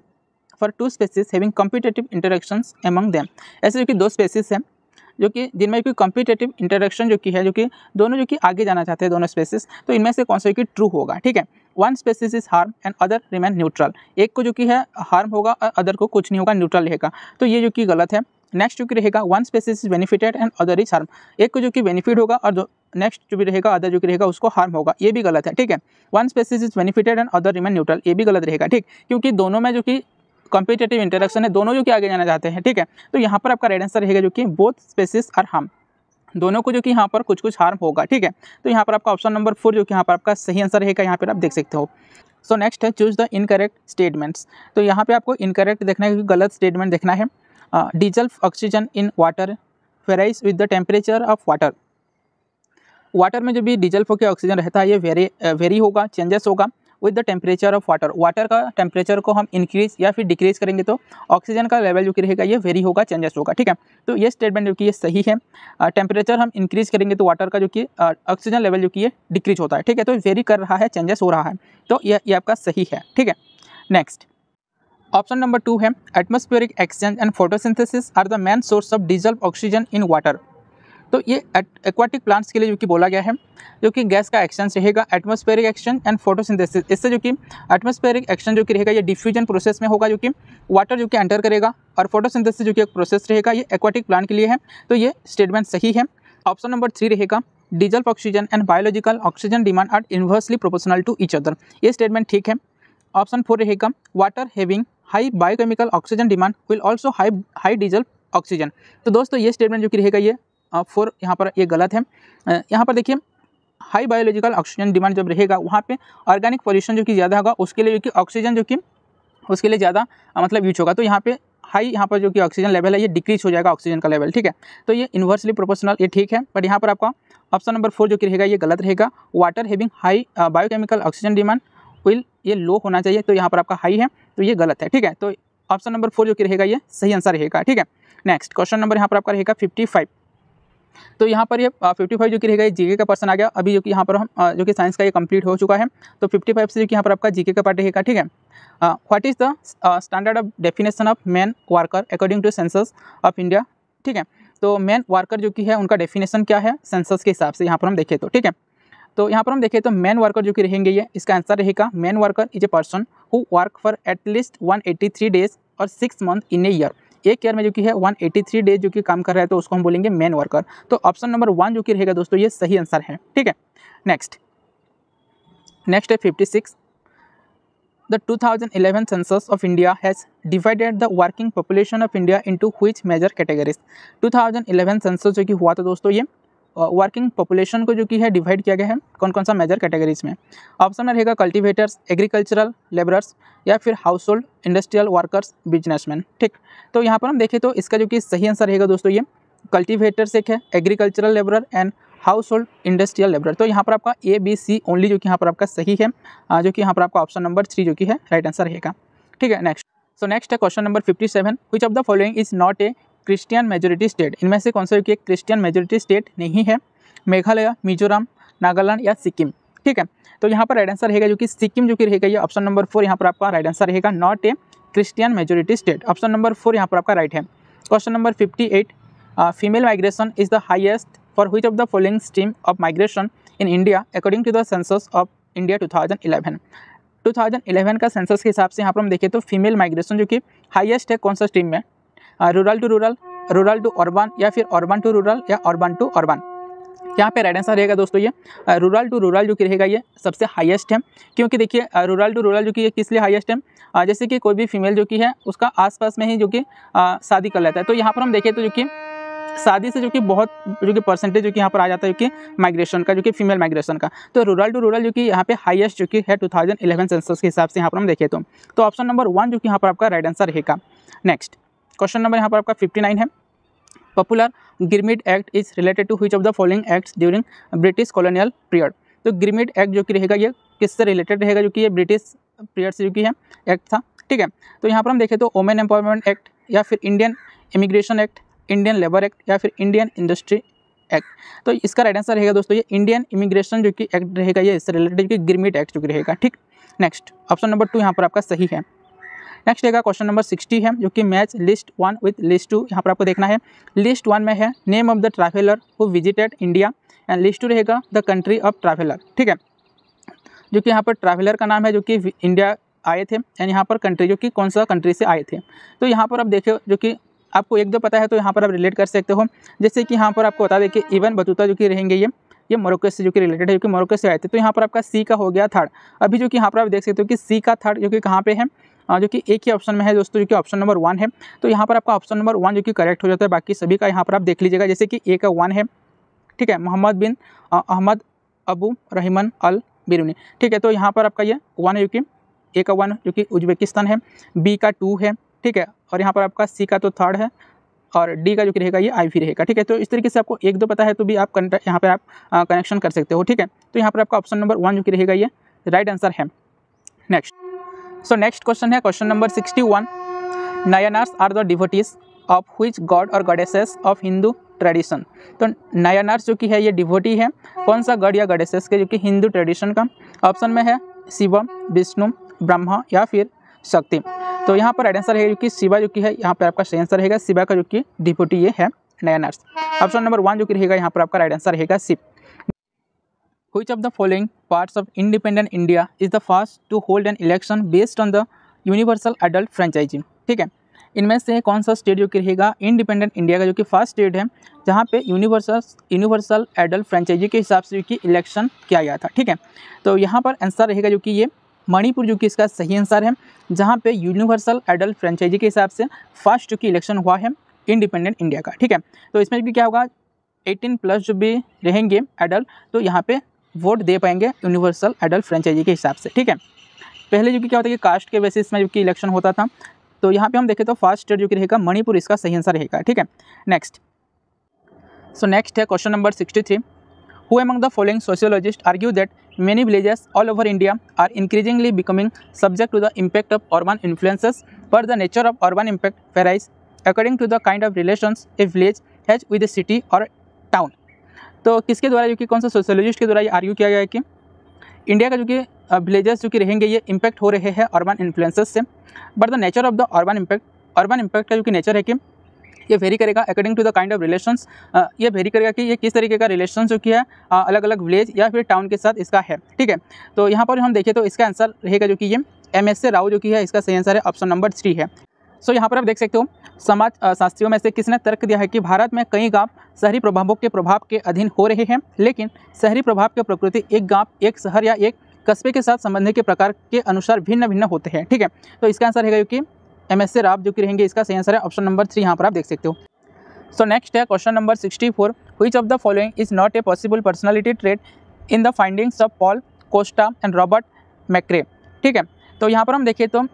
for two species having competitive interaction among them ऐसे जो कि दो स्पेसिस हैं, जो कि जिनमें कोई कॉम्पिटेटिव इंटरेक्शन जो कि है, जो कि दोनों जो कि आगे जाना चाहते हैं, दोनों स्पेसिस तो इनमें से कौन सा कि ट्रू होगा, ठीक है? One species is harm and other remain neutral एक को जो कि है हार्म होगा, और अदर को कुछ नहीं होगा न्यूट्रल रहेगा। तो ये जो कि गलत है। नेक्स्ट जो कि रहेगा one species is benefited and other is harm एक को जो कि बेनिफिट होगा, और नेक्स्ट जो भी रहेगा अदर जो कि रहेगा, उसको हार्म होगा। ये भी गलत है, ठीक है? One species is benefited and other remain neutral ये भी गलत रहेगा, ठीक? क्योंकि दोनों में जो कि कॉम्पिटेटिव इंटरेक्शन है, दोनों जो कि आगे जाना चाहते हैं, ठीक है? तो यहाँ पर आपका राइट आंसर रहेगा जो कि बोथ स्पेसिस आर हार्म दोनों को जो कि यहाँ पर कुछ कुछ हार्म होगा, ठीक है? तो यहाँ पर आपका ऑप्शन नंबर फोर जो कि यहाँ पर आपका सही आंसर रहेगा, यहाँ पर आप देख सकते हो। सो नेक्स्ट है चूज़ द इनकरेक्ट स्टेटमेंट्स तो यहाँ पे आपको इनकरेक्ट देखना है गलत स्टेटमेंट देखना है। Dissolved oxygen in water varies with the temperature of water water में जो भी डीजल के ऑक्सीजन रहता है, ये वेरी वेरी होगा चेंजेस होगा। With the temperature of water water का टेम्परेचर को हम इंक्रीज या फिर डिक्रीज करेंगे तो ऑक्सीजन का लेवल जो कि रहेगा, ये वेरी होगा चेंजेस होगा, ठीक है? तो ये स्टेटमेंट जो कि ये सही है। टेम्परेचर हम इंक्रीज करेंगे तो वाटर का जो कि ऑक्सीजन लेवल जो कि ये डिक्रीज होता है, ठीक है? तो वेरी कर रहा है चेंजेस हो रहा है। तो ये ये आपका सही है, ठीक है? नेक्स्ट ऑप्शन नंबर टू है atmospheric exchange and photosynthesis are the main source of dissolved oxygen in water तो ये एक्वाटिक प्लांट्स के लिए जो कि बोला गया है, जो कि गैस का एक्सचेंज रहेगा एटमोस्फेरिक एक्सचेंज एंड फोटोसिंथेसिस इससे जो कि एटमोस्फेरिक एक्सचेंज जो कि रहेगा, ये डिफ्यूजन प्रोसेस में होगा जो कि वाटर जो कि एंटर करेगा और फोटोसिंथेसिस जो कि एक प्रोसेस रहेगा, ये एक्वाटिक प्लांट के लिए है। तो ये स्टेटमेंट सही है। ऑप्शन नंबर थ्री रहेगा dissolved oxygen and biological oxygen demand are inversely proportional to each other ये स्टेटमेंट ठीक है। ऑप्शन फोर रहेगा water having high biochemical oxygen demand will also high high dissolved oxygen तो दोस्तों, ये स्टेटमेंट जो कि रहेगा, ये फोर यहाँ पर ये गलत है। यहाँ पर देखिए हाई बायोलॉजिकल ऑक्सीजन डिमांड जब रहेगा, वहाँ पे ऑर्गेनिक पोल्यूशन जो कि ज़्यादा होगा, उसके लिए कि ऑक्सीजन जो कि, उसके लिए ज़्यादा मतलब यूज़ होगा। तो यहाँ पे हाई यहाँ पर जो कि ऑक्सीजन लेवल है, ये डिक्रीज हो जाएगा ऑक्सीजन का लेवल ठीक है? तो ये इन्वर्सली प्रोपोर्शनल ये ठीक है। बट यहाँ पर आपका ऑप्शन नंबर फोर जो कि रहेगा, ये गलत रहेगा। Water having high biochemical oxygen demand will ये लो होना चाहिए। तो यहाँ पर आपका हाई है तो ये गलत है, ठीक है? तो ऑप्शन नंबर फोर जो कि रहेगा, ये सही आंसर रहेगा, ठीक है? नेक्स्ट क्वेश्चन नंबर यहाँ पर आपका रहेगा फिफ्टी फाइव तो यहाँ पर ये फिफ्टी फाइव जो कि रहेगा जीके का पर्सन आ गया। अभी जो कि यहाँ पर हम जो कि साइंस का ये कंप्लीट हो चुका है। तो फिफ्टी फाइव से जो कि यहाँ पर आपका जीके का पार्ट रहेगा, ठीक है? What is the standard of definition of main worker according to census of India ठीक है? तो मैन वर्कर जो कि है, उनका डेफिनेशन क्या है? सेंसस के हिसाब से यहाँ पर हम देखें तो ठीक है? तो यहाँ पर हम देखें तो मैन वर्कर जो कि रहेंगे ये, इसका आंसर रहेगा main worker is a person who work for at least one eighty three days और six month in a year एक ईयर में जो कि है 183 एटी डेज़ जो कि काम कर रहा है तो उसको हम बोलेंगे मेन वर्कर तो ऑप्शन नंबर वन जो कि रहेगा दोस्तों, ये सही आंसर है, ठीक है? नेक्स्ट नेक्स्ट है 56 six the two thousand eleven of India has divided the working population of India into हुई major categories two thousand eleven जो कि हुआ था दोस्तों, ये वर्किंग पॉपुलेशन को जो कि है डिवाइड किया गया है कौन कौन सा मेजर कैटेगरीज में। ऑप्शन में रहेगा कल्टिवेटर्स एग्रीकल्चरल लेबरर्स या फिर household industrial workers businessman ठीक? तो यहाँ पर हम देखें तो इसका जो कि सही आंसर रहेगा दोस्तों ये कल्टिवेटर्स एक है agricultural labourer and household industrial labour तो यहाँ पर आपका ए बी सी ओनली जो कि यहाँ पर आपका सही है जो कि यहाँ पर आपका ऑप्शन नंबर थ्री जो कि है राइट आंसर रहेगा। ठीक है नेक्स्ट सो नेक्स्ट है question number fifty seven which of the following is not a Christian majority state. इनमें से कौन सा एक क्रिश्चियन मेजोरिटी स्टेट नहीं है? मेघालय, मिजोरम, नागालैंड या सिक्किम। ठीक है? तो यहाँ पर राइट आंसर रहेगा जो कि सिक्किम जो कि रहेगा, ये ऑप्शन नंबर फोर यहाँ पर आपका राइट आंसर रहेगा not a Christian majority state option number four यहाँ पर आपका राइट है। Question number fifty eight female migration is the highest for which of the following stream of migration in India according to the census of India two thousand eleven two thousand eleven का census के हिसाब से यहाँ पर हम देखें तो female migration जो कि हाइएस्ट है, कौन सा स्ट्रीम में? Rural to rural rural to urban या फिर अर्बन टू रूरल या अर्बन टू अर्बन यहाँ पे राइट आंसर रहेगा दोस्तों ये रूरल टू रूरल जो कि रहेगा ये सबसे हाईएस्ट है क्योंकि देखिए रूरल टू रूरल जो कि ये किस लिए हाईएस्ट है जैसे कि कोई भी फीमेल जो कि है उसका आसपास में ही जो कि शादी कर लेता है तो यहाँ पर हम देखें तो जो कि शादी से जो कि बहुत जो कि परसेंटेज जो कि यहाँ पर आ जाता है जो कि माइग्रेशन का जो कि फीमेल माइग्रेशन का तो रूरल टू रूरल जो कि यहाँ पे हाईएस्ट जो कि है 2011 सेंसस के हिसाब से यहाँ पर हम देखें तो तो ऑप्शन नंबर वन जो कि यहाँ पर आपका राइट आंसर रहेगा नेक्स्ट क्वेश्चन नंबर यहाँ पर आपका फिफ्टी नाइन है। Popular Girmit act is related to which of the following acts during British colonial period तो गिरमिट एक्ट जो कि रहेगा ये किससे रिलेटेड रहेगा? जो कि ये ब्रिटिश पीरियड से जो कि है एक्ट था। ठीक है? तो यहाँ पर हम देखें तो वोमेन एम्पावरमेंट एक्ट या फिर Indian immigration act Indian labour act या फिर इंडियन इंडस्ट्री एक्ट तो इसका राइट आंसर रहेगा दोस्तों ये इंडियन इमिग्रेशन जो कि एक्ट रहेगा, ये इससे रिलेटेड जो कि गिरमिट एक्ट जो कि रहेगा। ठीक? नेक्स्ट ऑप्शन नंबर टू यहाँ पर आपका सही है। नेक्स्ट रहेगा क्वेश्चन नंबर सिक्सटी है जो कि match list one with list two यहाँ पर आपको देखना है लिस्ट वन में है name of the traveller who visited India and list two रहेगा द कंट्री ऑफ़ ट्रैवलर ठीक है जो कि यहाँ पर ट्रैवलर का नाम है जो कि इंडिया आए थे एंड यहाँ पर कंट्री जो कि कौन सा कंट्री से आए थे तो यहाँ पर आप देखो जो कि आपको एक दो पता है तो यहाँ पर आप रिलेट कर सकते हो जैसे कि यहाँ पर आपको बता दें कि इवन बतूता जो कि रहेंगे ये ये मोरक्को से जो कि रिलेटेड है जो कि मोरक्को से आए थे तो यहाँ पर आपका सी का हो गया थर्ड अभी जो कि यहाँ पर आप देख सकते हो कि सी का थर्ड जो कि कहाँ पे है जो कि एक ही ऑप्शन में है दोस्तों, जो कि ऑप्शन नंबर वन है। तो यहाँ पर आपका ऑप्शन नंबर वन जो कि करेक्ट हो जाता है। बाकी सभी का यहाँ पर आप देख लीजिएगा, जैसे कि ए का वन है, ठीक है, मोहम्मद बिन अहमद अबू रहीमन अल बिरूनी, ठीक है। तो यहाँ पर आपका ये वन है जो कि ए का वन जो कि उज्बेकिस्तान है। बी का टू है, ठीक है, और यहाँ पर आपका सी का तो थर्ड है, और डी का जो कि रहेगा ये आई भी रहेगा, ठीक है। तो इस तरीके से आपको एक दो पता है तो भी आप यहाँ पर आप कनेक्शन कर सकते हो, ठीक है। तो यहाँ पर आपका ऑप्शन नंबर वन जो कि रहेगा ये राइट आंसर है। नेक्स्ट सो नेक्स्ट क्वेश्चन है question number sixty one Nayanars are the devotees of which god और गडेसेस ऑफ़ हिंदू ट्रेडिशन तो नयनार्स जो कि है, ये डिवोटी है। कौन सा गॉड या गडेसेस के जो कि हिंदू ट्रेडिशन का? ऑप्शन में है शिव विष्णु ब्रह्मा या फिर शक्ति तो यहाँ पर राइट आंसर है जो कि शिवा जो कि है, यहाँ पर आपका सही आंसर रहेगा। शिवा का जो कि डिवोटी ये है नयनार्स ऑप्शन नंबर वन जो कि रहेगा, यहाँ पर आपका राइट आंसर रहेगा Shiva Which of the following parts of independent India is the first to hold an election based on the universal adult franchising? ठीक है? इनमें से कौन सा स्टेट जो कि रहेगा? इंडिपेंडेंट इंडिया का जो कि फ़र्स्ट स्टेट है, जहाँ पे यूनिवर्सल यूनिवर्सल एडल्ट फ्रेंचाइजी के हिसाब से जो कि इलेक्शन किया गया था। ठीक है? तो यहाँ पर आंसर रहेगा जो कि ये मणिपुर जो कि इसका सही आंसर है, जहाँ पे यूनिवर्सल एडल्ट फ्रेंचाइजी के हिसाब से फ़र्स्ट जो कि इलेक्शन हुआ है इंडिपेंडेंट इंडिया का। ठीक है? तो इसमें भी क्या होगा? एटीन प्लस जो भी रहेंगे एडल्ट तो यहाँ पे वोट दे पाएँगे यूनिवर्सल एडल्ट फ्रेंचाइजी के हिसाब से, ठीक है? पहले जो कि क्या होता है कि कास्ट के बेसिस में जो कि इलेक्शन होता था तो यहाँ पे हम देखें तो फ़र्स्ट स्टेट जो कि रहेगा मणिपुर, इसका सही आंसर रहेगा, ठीक है? नेक्स्ट सो नेक्स्ट है question number sixty three who among the following sociologist argue that many villages all over India are increasingly becoming subject to the impact of urban influences पर the nature of urban impact varies according to the kind of relations a village has with city और town तो किसके द्वारा जो कि कौन सा sociologist के द्वारा ये आर्ग्यू किया गया है कि इंडिया का जो कि विलेजेस जो कि रहेंगे, ये इम्पैक्ट हो रहे हैं अर्बन इन्फ्लुएंसेस से। But the nature of the urban impact urban impact का जो कि नेचर है कि ये वेरी करेगा according to the kind of relations ये वेरी करेगा कि ये किस तरीके का रिलेशन जो कि है अलग अलग विलेज या फिर टाउन के साथ इसका है। ठीक है? तो यहाँ पर हम देखें तो इसका आंसर रहेगा जो कि ये एम एस राव जो कि है, इसका सही आंसर है ऑप्शन नंबर थ्री है। सो यहाँ पर आप देख सकते हो, समाज शास्त्रियों में से किसने तर्क दिया है कि भारत में कई गाँव शहरी प्रभावों के प्रभाव के अधीन हो रहे हैं, लेकिन शहरी प्रभाव के प्रकृति एक गाँव, एक शहर या एक कस्बे के साथ संबंध के प्रकार के अनुसार भिन्न भिन्न होते हैं, ठीक है? तो इसका आंसर रहेगा कि एम एस राव जो कि रहेंगे, इसका सही आंसर है ऑप्शन नंबर थ्री यहाँ पर आप देख सकते हो। सो नेक्स्ट है question number sixty four which of the following is not a possible personality trait in the findings of Paul Costa and Robert McCrae ठीक है? तो यहाँ पर हम देखें तो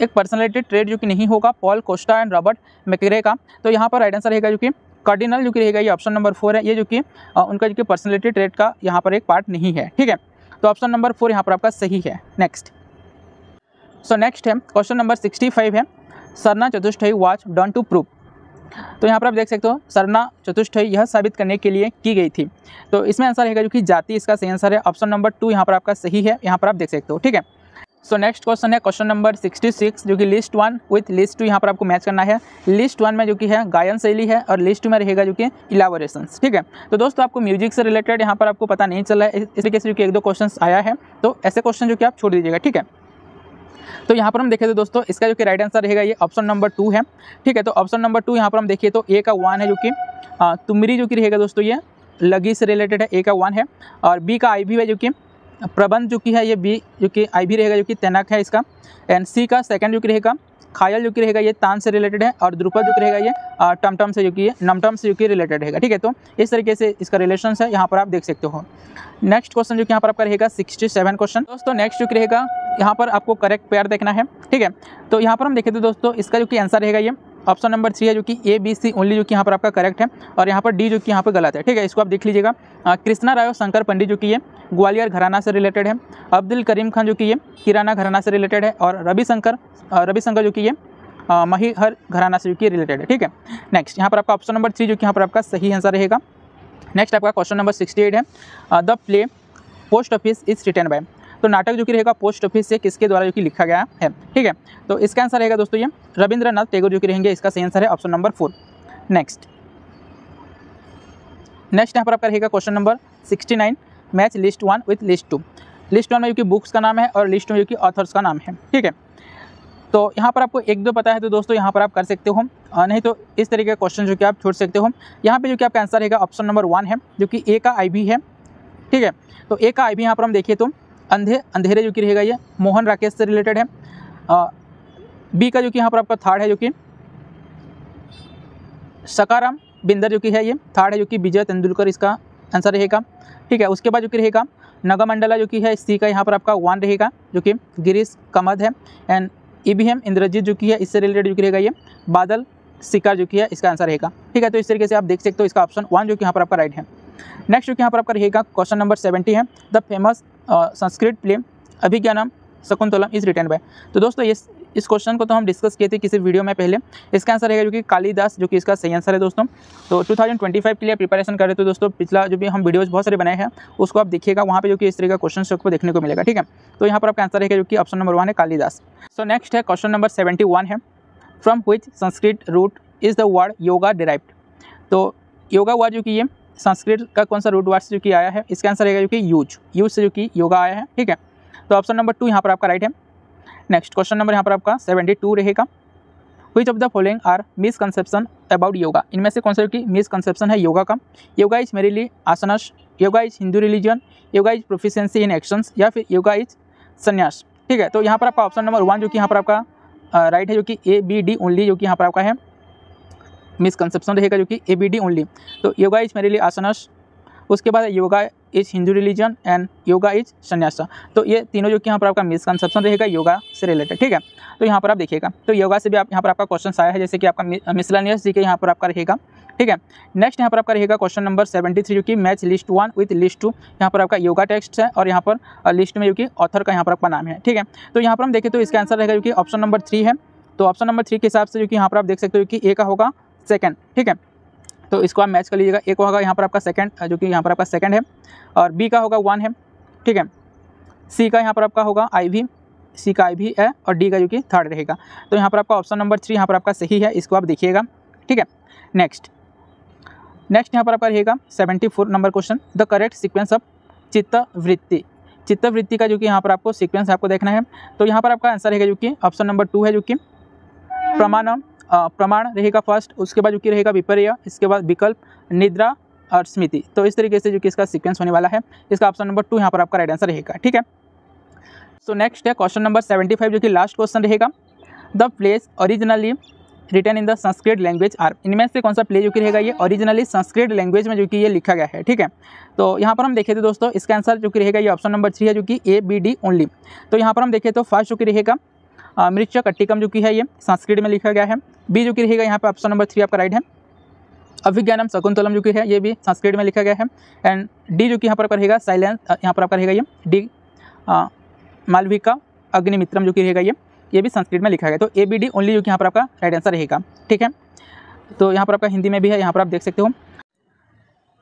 एक पर्सनैलिटी ट्रेड जो कि नहीं होगा Paul Costa and Robert McCrae का। तो यहाँ पर राइट आंसर रहेगा जो कि कार्डिनल जो कि रहेगा ये ऑप्शन नंबर फोर है। ये जो कि उनका जो कि पर्सनैलिटी ट्रेड का यहाँ पर एक पार्ट नहीं है, ठीक है? तो ऑप्शन नंबर फोर यहाँ पर आपका सही है। नेक्स्ट सो नेक्स्ट है क्वेश्चन नंबर सिक्सटी फाइव है। सरना चतुष्टय वॉच डॉन टू प्रूव तो यहाँ पर आप देख सकते हो, सरना चतुष्टय यह साबित करने के लिए की गई थी। तो इसमें आंसर रहेगा जो कि जाति, इसका सही आंसर है। ऑप्शन नंबर टू यहाँ पर आपका सही है, यहाँ पर आप देख सकते हो, ठीक है? सो नेक्स्ट क्वेश्चन है क्वेश्चन नंबर 66 जो कि list one with list two यहाँ पर आपको मैच करना है। लिस्ट वन में जो कि है, गायन शैली है और लिस्ट टू में रहेगा जो कि इलाबोरेशन ठीक है? तो दोस्तों, आपको म्यूज़िक से रिलेटेड यहाँ पर आपको पता नहीं चल है, इस तरीके से जो कि एक दो क्वेश्चन आया है तो ऐसे क्वेश्चन जो कि आप छोड़ दीजिएगा, ठीक है? तो यहाँ पर हम देखें तो दोस्तों, इसका जो कि राइट आंसर रहेगा, ये ऑप्शन नंबर टू है, ठीक है? तो ऑप्शन नंबर टू यहाँ पर हम देखिए तो ए का वन है जो कि तुमरी जो कि रहेगा दोस्तों, ये लगी से रिलेटेड है ए का वन है और बी का आई भी है जो कि प्रबंध जो कि है ये बी जो कि आई भी रहेगा जो कि तैनाक है इसका एंड सी का सेकंड जो कि रहेगा खायल जो कि रहेगा ये तान से रिलेटेड है और द्रुपद जो कि रहेगा ये टमटम से जो कि नमटम से जो कि रिलेटेड रहेगा ठीक है तो इस तरीके से इसका रिलेशन है यहाँ पर आप देख सकते हो नेक्स्ट क्वेश्चन जो कि यहाँ पर आपका रहेगा सिक्सटी सेवन क्वेश्चन दोस्तों नेक्स्ट जो कि रहेगा यहाँ पर आपको करेक्ट पेयर देखना है ठीक है तो यहाँ पर हम देखे थे दोस्तों इसका जो कि आंसर रहेगा ये ऑप्शन नंबर थ्री है जो कि ए बी सी ओनली जो कि यहाँ पर आपका करेक्ट है और यहाँ पर डी जो कि यहाँ पर गलत है ठीक है इसको आप देख लीजिएगा कृष्णा राय और शंकर पंडित जो कि ये ग्वालियर घराना से रिलेटेड है, अब्दुल करीम खान जो कि ये किराना घराना से रिलेटेड है और रविशंकर रविशंकर जो कि ये महीहर घराना से जो कि रिलेटेड है, ठीक है? नेक्स्ट यहाँ पर आपका ऑप्शन नंबर थ्री जो कि यहाँ पर आपका सही आंसर रहेगा। नेक्स्ट आपका क्वेश्चन नंबर सिक्सटी एट है the play post office is written by तो नाटक जो कि रहेगा पोस्ट ऑफ़िस से किसके द्वारा जो कि लिखा गया है, ठीक है? तो इसका आंसर रहेगा दोस्तों ये, रविंद्रनाथ टैगोर जो कि रहेंगे, इसका सही आंसर है option number four next next यहाँ पर आपका रहेगा question number sixty nine match list one with list two. List one में जो कि बुक्स का नाम है और लिस्ट में जो कि ऑथर्स का नाम है, ठीक है? तो यहाँ पर आपको एक दो पता है तो दोस्तों यहाँ पर आप कर सकते हो। नहीं तो इस तरीके का क्वेश्चन जो कि आप छोड़ सकते हो। यहाँ पे जो कि आपका आंसर रहेगा ऑप्शन नंबर वन है, जो कि ए का आई है, ठीक है? तो ए का आई यहाँ पर हम देखिए तो अंधे, अंधेरे जो कि रहेगा ये, मोहन राकेश से रिलेटेड है। बी का जो कि यहाँ पर आपका थर्ड है जो कि सकाराम बिंदर जो कि है ये थर्ड है जो कि विजय तेंदुलकर इसका आंसर रहेगा। ठीक है, उसके बाद जो कि रहेगा, नगामंडला जो कि है सी का यहाँ पर आपका वन रहेगा, जो कि गिरीश कमद है and E B M Indrajit जो कि है, इससे रिलेटेड जो कि रहेगा ये बादल सिकार जो कि है, इसका आंसर रहेगा। ठीक है तो इस तरीके से आप देख सकते हो इसका ऑप्शन वन जो कि यहाँ पर आपका राइट है। नेक्स्ट जो कि यहाँ पर आपका रहेगा क्वेश्चन नंबर सेवेंटी है the famous Sanskrit play Abhijnanam Shakuntalam is written by तो दोस्तों, ये इस क्वेश्चन को तो हम डिस्कस किए थे किसी वीडियो में पहले। इसका आंसर रहेगा जो कि कालीदास, जो कि इसका सही आंसर है दोस्तों। तो 2025 के लिए प्रिपरेशन कर रहे थे दोस्तों। पिछला जो भी हम वीडियोज़ बहुत सारे बनाए हैं, उसको आप देखिएगा। वहाँ पर जो कि इस तरह का क्वेश्चन आपको देखने को मिलेगा, ठीक है? तो यहाँ पर आपका आंसर रहेगा जो कि ऑप्शन नंबर वन है, कालीदास। सो नेक्स्ट है क्वेश्चन नंबर सेवेंटी है। From which Sanskrit root is the word yoga derived तो योगा हुआ जो कि ये संस्कृत का कौन सा रूट वर्ड से जो कि आया है, इसका आंसर रहेगा जो कि यूज़ यूज़ से जो कि योगा आया है, ठीक है? तो ऑप्शन नंबर टू यहाँ पर आपका राइट है। नेक्स्ट क्वेश्चन नंबर यहाँ पर आपका सेवेंटी टू रहेगा। Which of the following are misconception about yoga इनमें से कौन सा की मिसकंसेप्शन है योगा का? Yoga is merely asanas yoga is Hindu religion yoga is proficiency in actions या फिर योगा इज़ संन्यास ठीक है तो यहाँ पर आपका ऑप्शन नंबर वन जो कि यहाँ पर आपका राइट है जो कि ए बी डी ओनली जो कि यहाँ पर आपका है मिसकंसेप्शन रहेगा जो कि ए बी डी ओनली तो yoga is merely asanas उसके बाद yoga is Hindu religion and yoga is sannyasa. तो ये तीनों जो कि यहाँ पर आपका मिसकंसेप्शन रहेगा, योगा से रिलेटेड ठीक है? तो यहाँ पर आप देखिएगा। तो योगा से भी आप, यहाँ पर आपका क्वेश्चन आया है, जैसे कि आपका मिसलानियस जी के यहाँ पर आपका रहेगा, ठीक है? नेक्स्ट यहाँ पर आपका रहेगा क्वेश्चन नंबर सेवेंटी थ्री जो कि match list one with list two यहाँ पर आपका योगा टेक्स्ट है और यहाँ पर लिस्ट में जो कि ऑथर का यहाँ पर आपका नाम है, ठीक है? तो यहाँ पर हम देखें तो इसका आंसर रहेगा जो कि ऑप्शन नंबर थ्री है। तो ऑप्शन नंबर थ्री के हिसाब से जो कि यहाँ पर आप देख सकते हो कि ए का होगा सेकंड ठीक है? तो इसको आप मैच कर लीजिएगा। ए का होगा यहाँ पर आपका सेकंड जो कि यहाँ पर आपका सेकंड है, और बी का होगा वन है, ठीक है? सी का यहाँ पर आपका होगा आई वी सी का आई भी है, और डी का जो कि थर्ड रहेगा। तो यहाँ पर आपका ऑप्शन नंबर थ्री यहाँ पर आपका सही है, इसको आप देखिएगा, ठीक है? नेक्स्ट नेक्स्ट यहाँ पर आपका रहेगा seventy four number question the correct sequence of चित्तवृत्ति चित्तवृत्ति का जो कि यहाँ पर आपको सिक्वेंस आपको देखना है। तो यहाँ पर आपका आंसर रहेगा जो कि ऑप्शन नंबर टू है, जो कि प्रमाण प्रमाण रहेगा फ़र्स्ट, उसके बाद जो कि रहेगा विपर्य, इसके बाद विकल्प, निद्रा और स्मृति। तो इस तरीके से जो कि इसका सिक्वेंस होने वाला है। इसका ऑप्शन नंबर टू यहाँ पर आपका राइट आंसर रहेगा, ठीक है? सो नेक्स्ट है क्वेश्चन नंबर सेवेंटी फाइव जो कि लास्ट क्वेश्चन रहेगा। The place originally written in the Sanskrit language are इनमें से कौन सा प्ले जो कि रहेगा ये ओरिजिनली संस्कृत लैंग्वेज में जो कि ये लिखा गया है, ठीक है? तो यहाँ पर हम देखे थे दोस्तों, इसका आंसर जो कि रहेगा ये ऑप्शन नंबर थ्री है, जो कि ए बी डी ओनली तो यहाँ पर हम देखे तो फ़र्स्ट जो कि रहेगा मृत्य कट्टिकम जो कि है ये संस्कृत में लिखा गया है। बी जो कि रहेगा, यहाँ पर ऑप्शन नंबर थ्री आपका राइट है। अभिज्ञानम शकुंतलम जो कि है, ये भी संस्कृत में लिखा गया है। एंड डी जो कि यहाँ पर आपका रहेगा साइलेंस यहाँ पर आपका रहेगा ये। डी मालविका, अग्निमित्रम जो कि रहेगा ये। ये भी संस्कृत में लिखा गया तो ए बी डी ओनली जो कि यहाँ पर आपका राइट आंसर रहेगा। ठीक है? तो यहाँ पर आपका हिंदी में भी है, यहाँ पर आप देख सकते हो।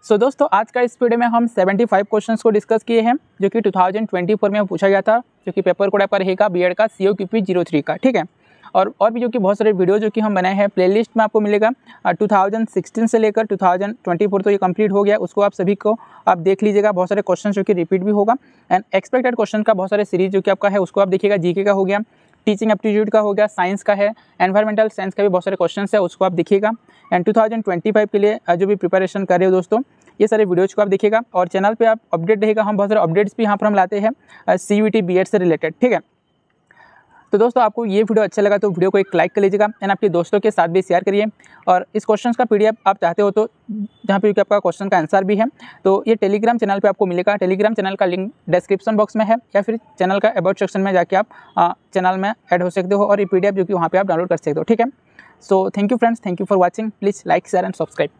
सो so, दोस्तों आज का इस वीडियो में हम 75 क्वेश्चंस को डिस्कस किए हैं जो कि 2024 में पूछा गया था जो कि पेपर कोड पर रहेगा बी का सी ओ ज़ीरो थ्री का ठीक है? और और भी जो कि बहुत सारे वीडियो जो कि हम बनाए हैं प्लेलिस्ट में आपको मिलेगा 2016 से लेकर 2024 तो ये कंप्लीट हो गया उसको आप सभी को आप देख लीजिएगा बहुत सारे क्वेश्चन जो कि रिपीट भी होगा एंड एक्सपेक्टेड क्वेश्चन का बहुत सारे सीरीज़ जो कि आपका है उसको आप देखिएगा जीके का हो गया टीचिंग एप्टीट्यूड का हो गया साइंस का है एनवायरमेंटल साइंस का भी बहुत सारे क्वेश्चन है, उसको आप देखिएगा। एंड टू के लिए जो भी प्रिपरेशन कर रहे हो दोस्तों, ये सारे वीडियोज़ को आप देखिएगा। और चैनल पर आप अपडेट रहेगा हम बहुत सारे अपडेट्स भी यहाँ पर हम लाते हैं सी यू से रिलेटेड ठीक है? तो दोस्तों, आपको ये वीडियो अच्छा लगा तो वीडियो को एक लाइक कर लीजिएगा एंड आपके दोस्तों के साथ भी शेयर करिए। और इस क्वेश्चन का पीडीएफ आप चाहते हो तो जहाँ पे आपका क्वेश्चन का आंसर भी है तो ये टेलीग्राम चैनल पे आपको मिलेगा। टेलीग्राम चैनल का लिंक डिस्क्रिप्शन बॉक्स में है या फिर चैनल का अबाउट सेक्शन में जाके आप चैनल में ऐड हो सकते हो और ये पी जो कि वहाँ पर आप डाउनलोड कर सकते हो, ठीक है? So thank you friends thank you for watching please like share and subscribe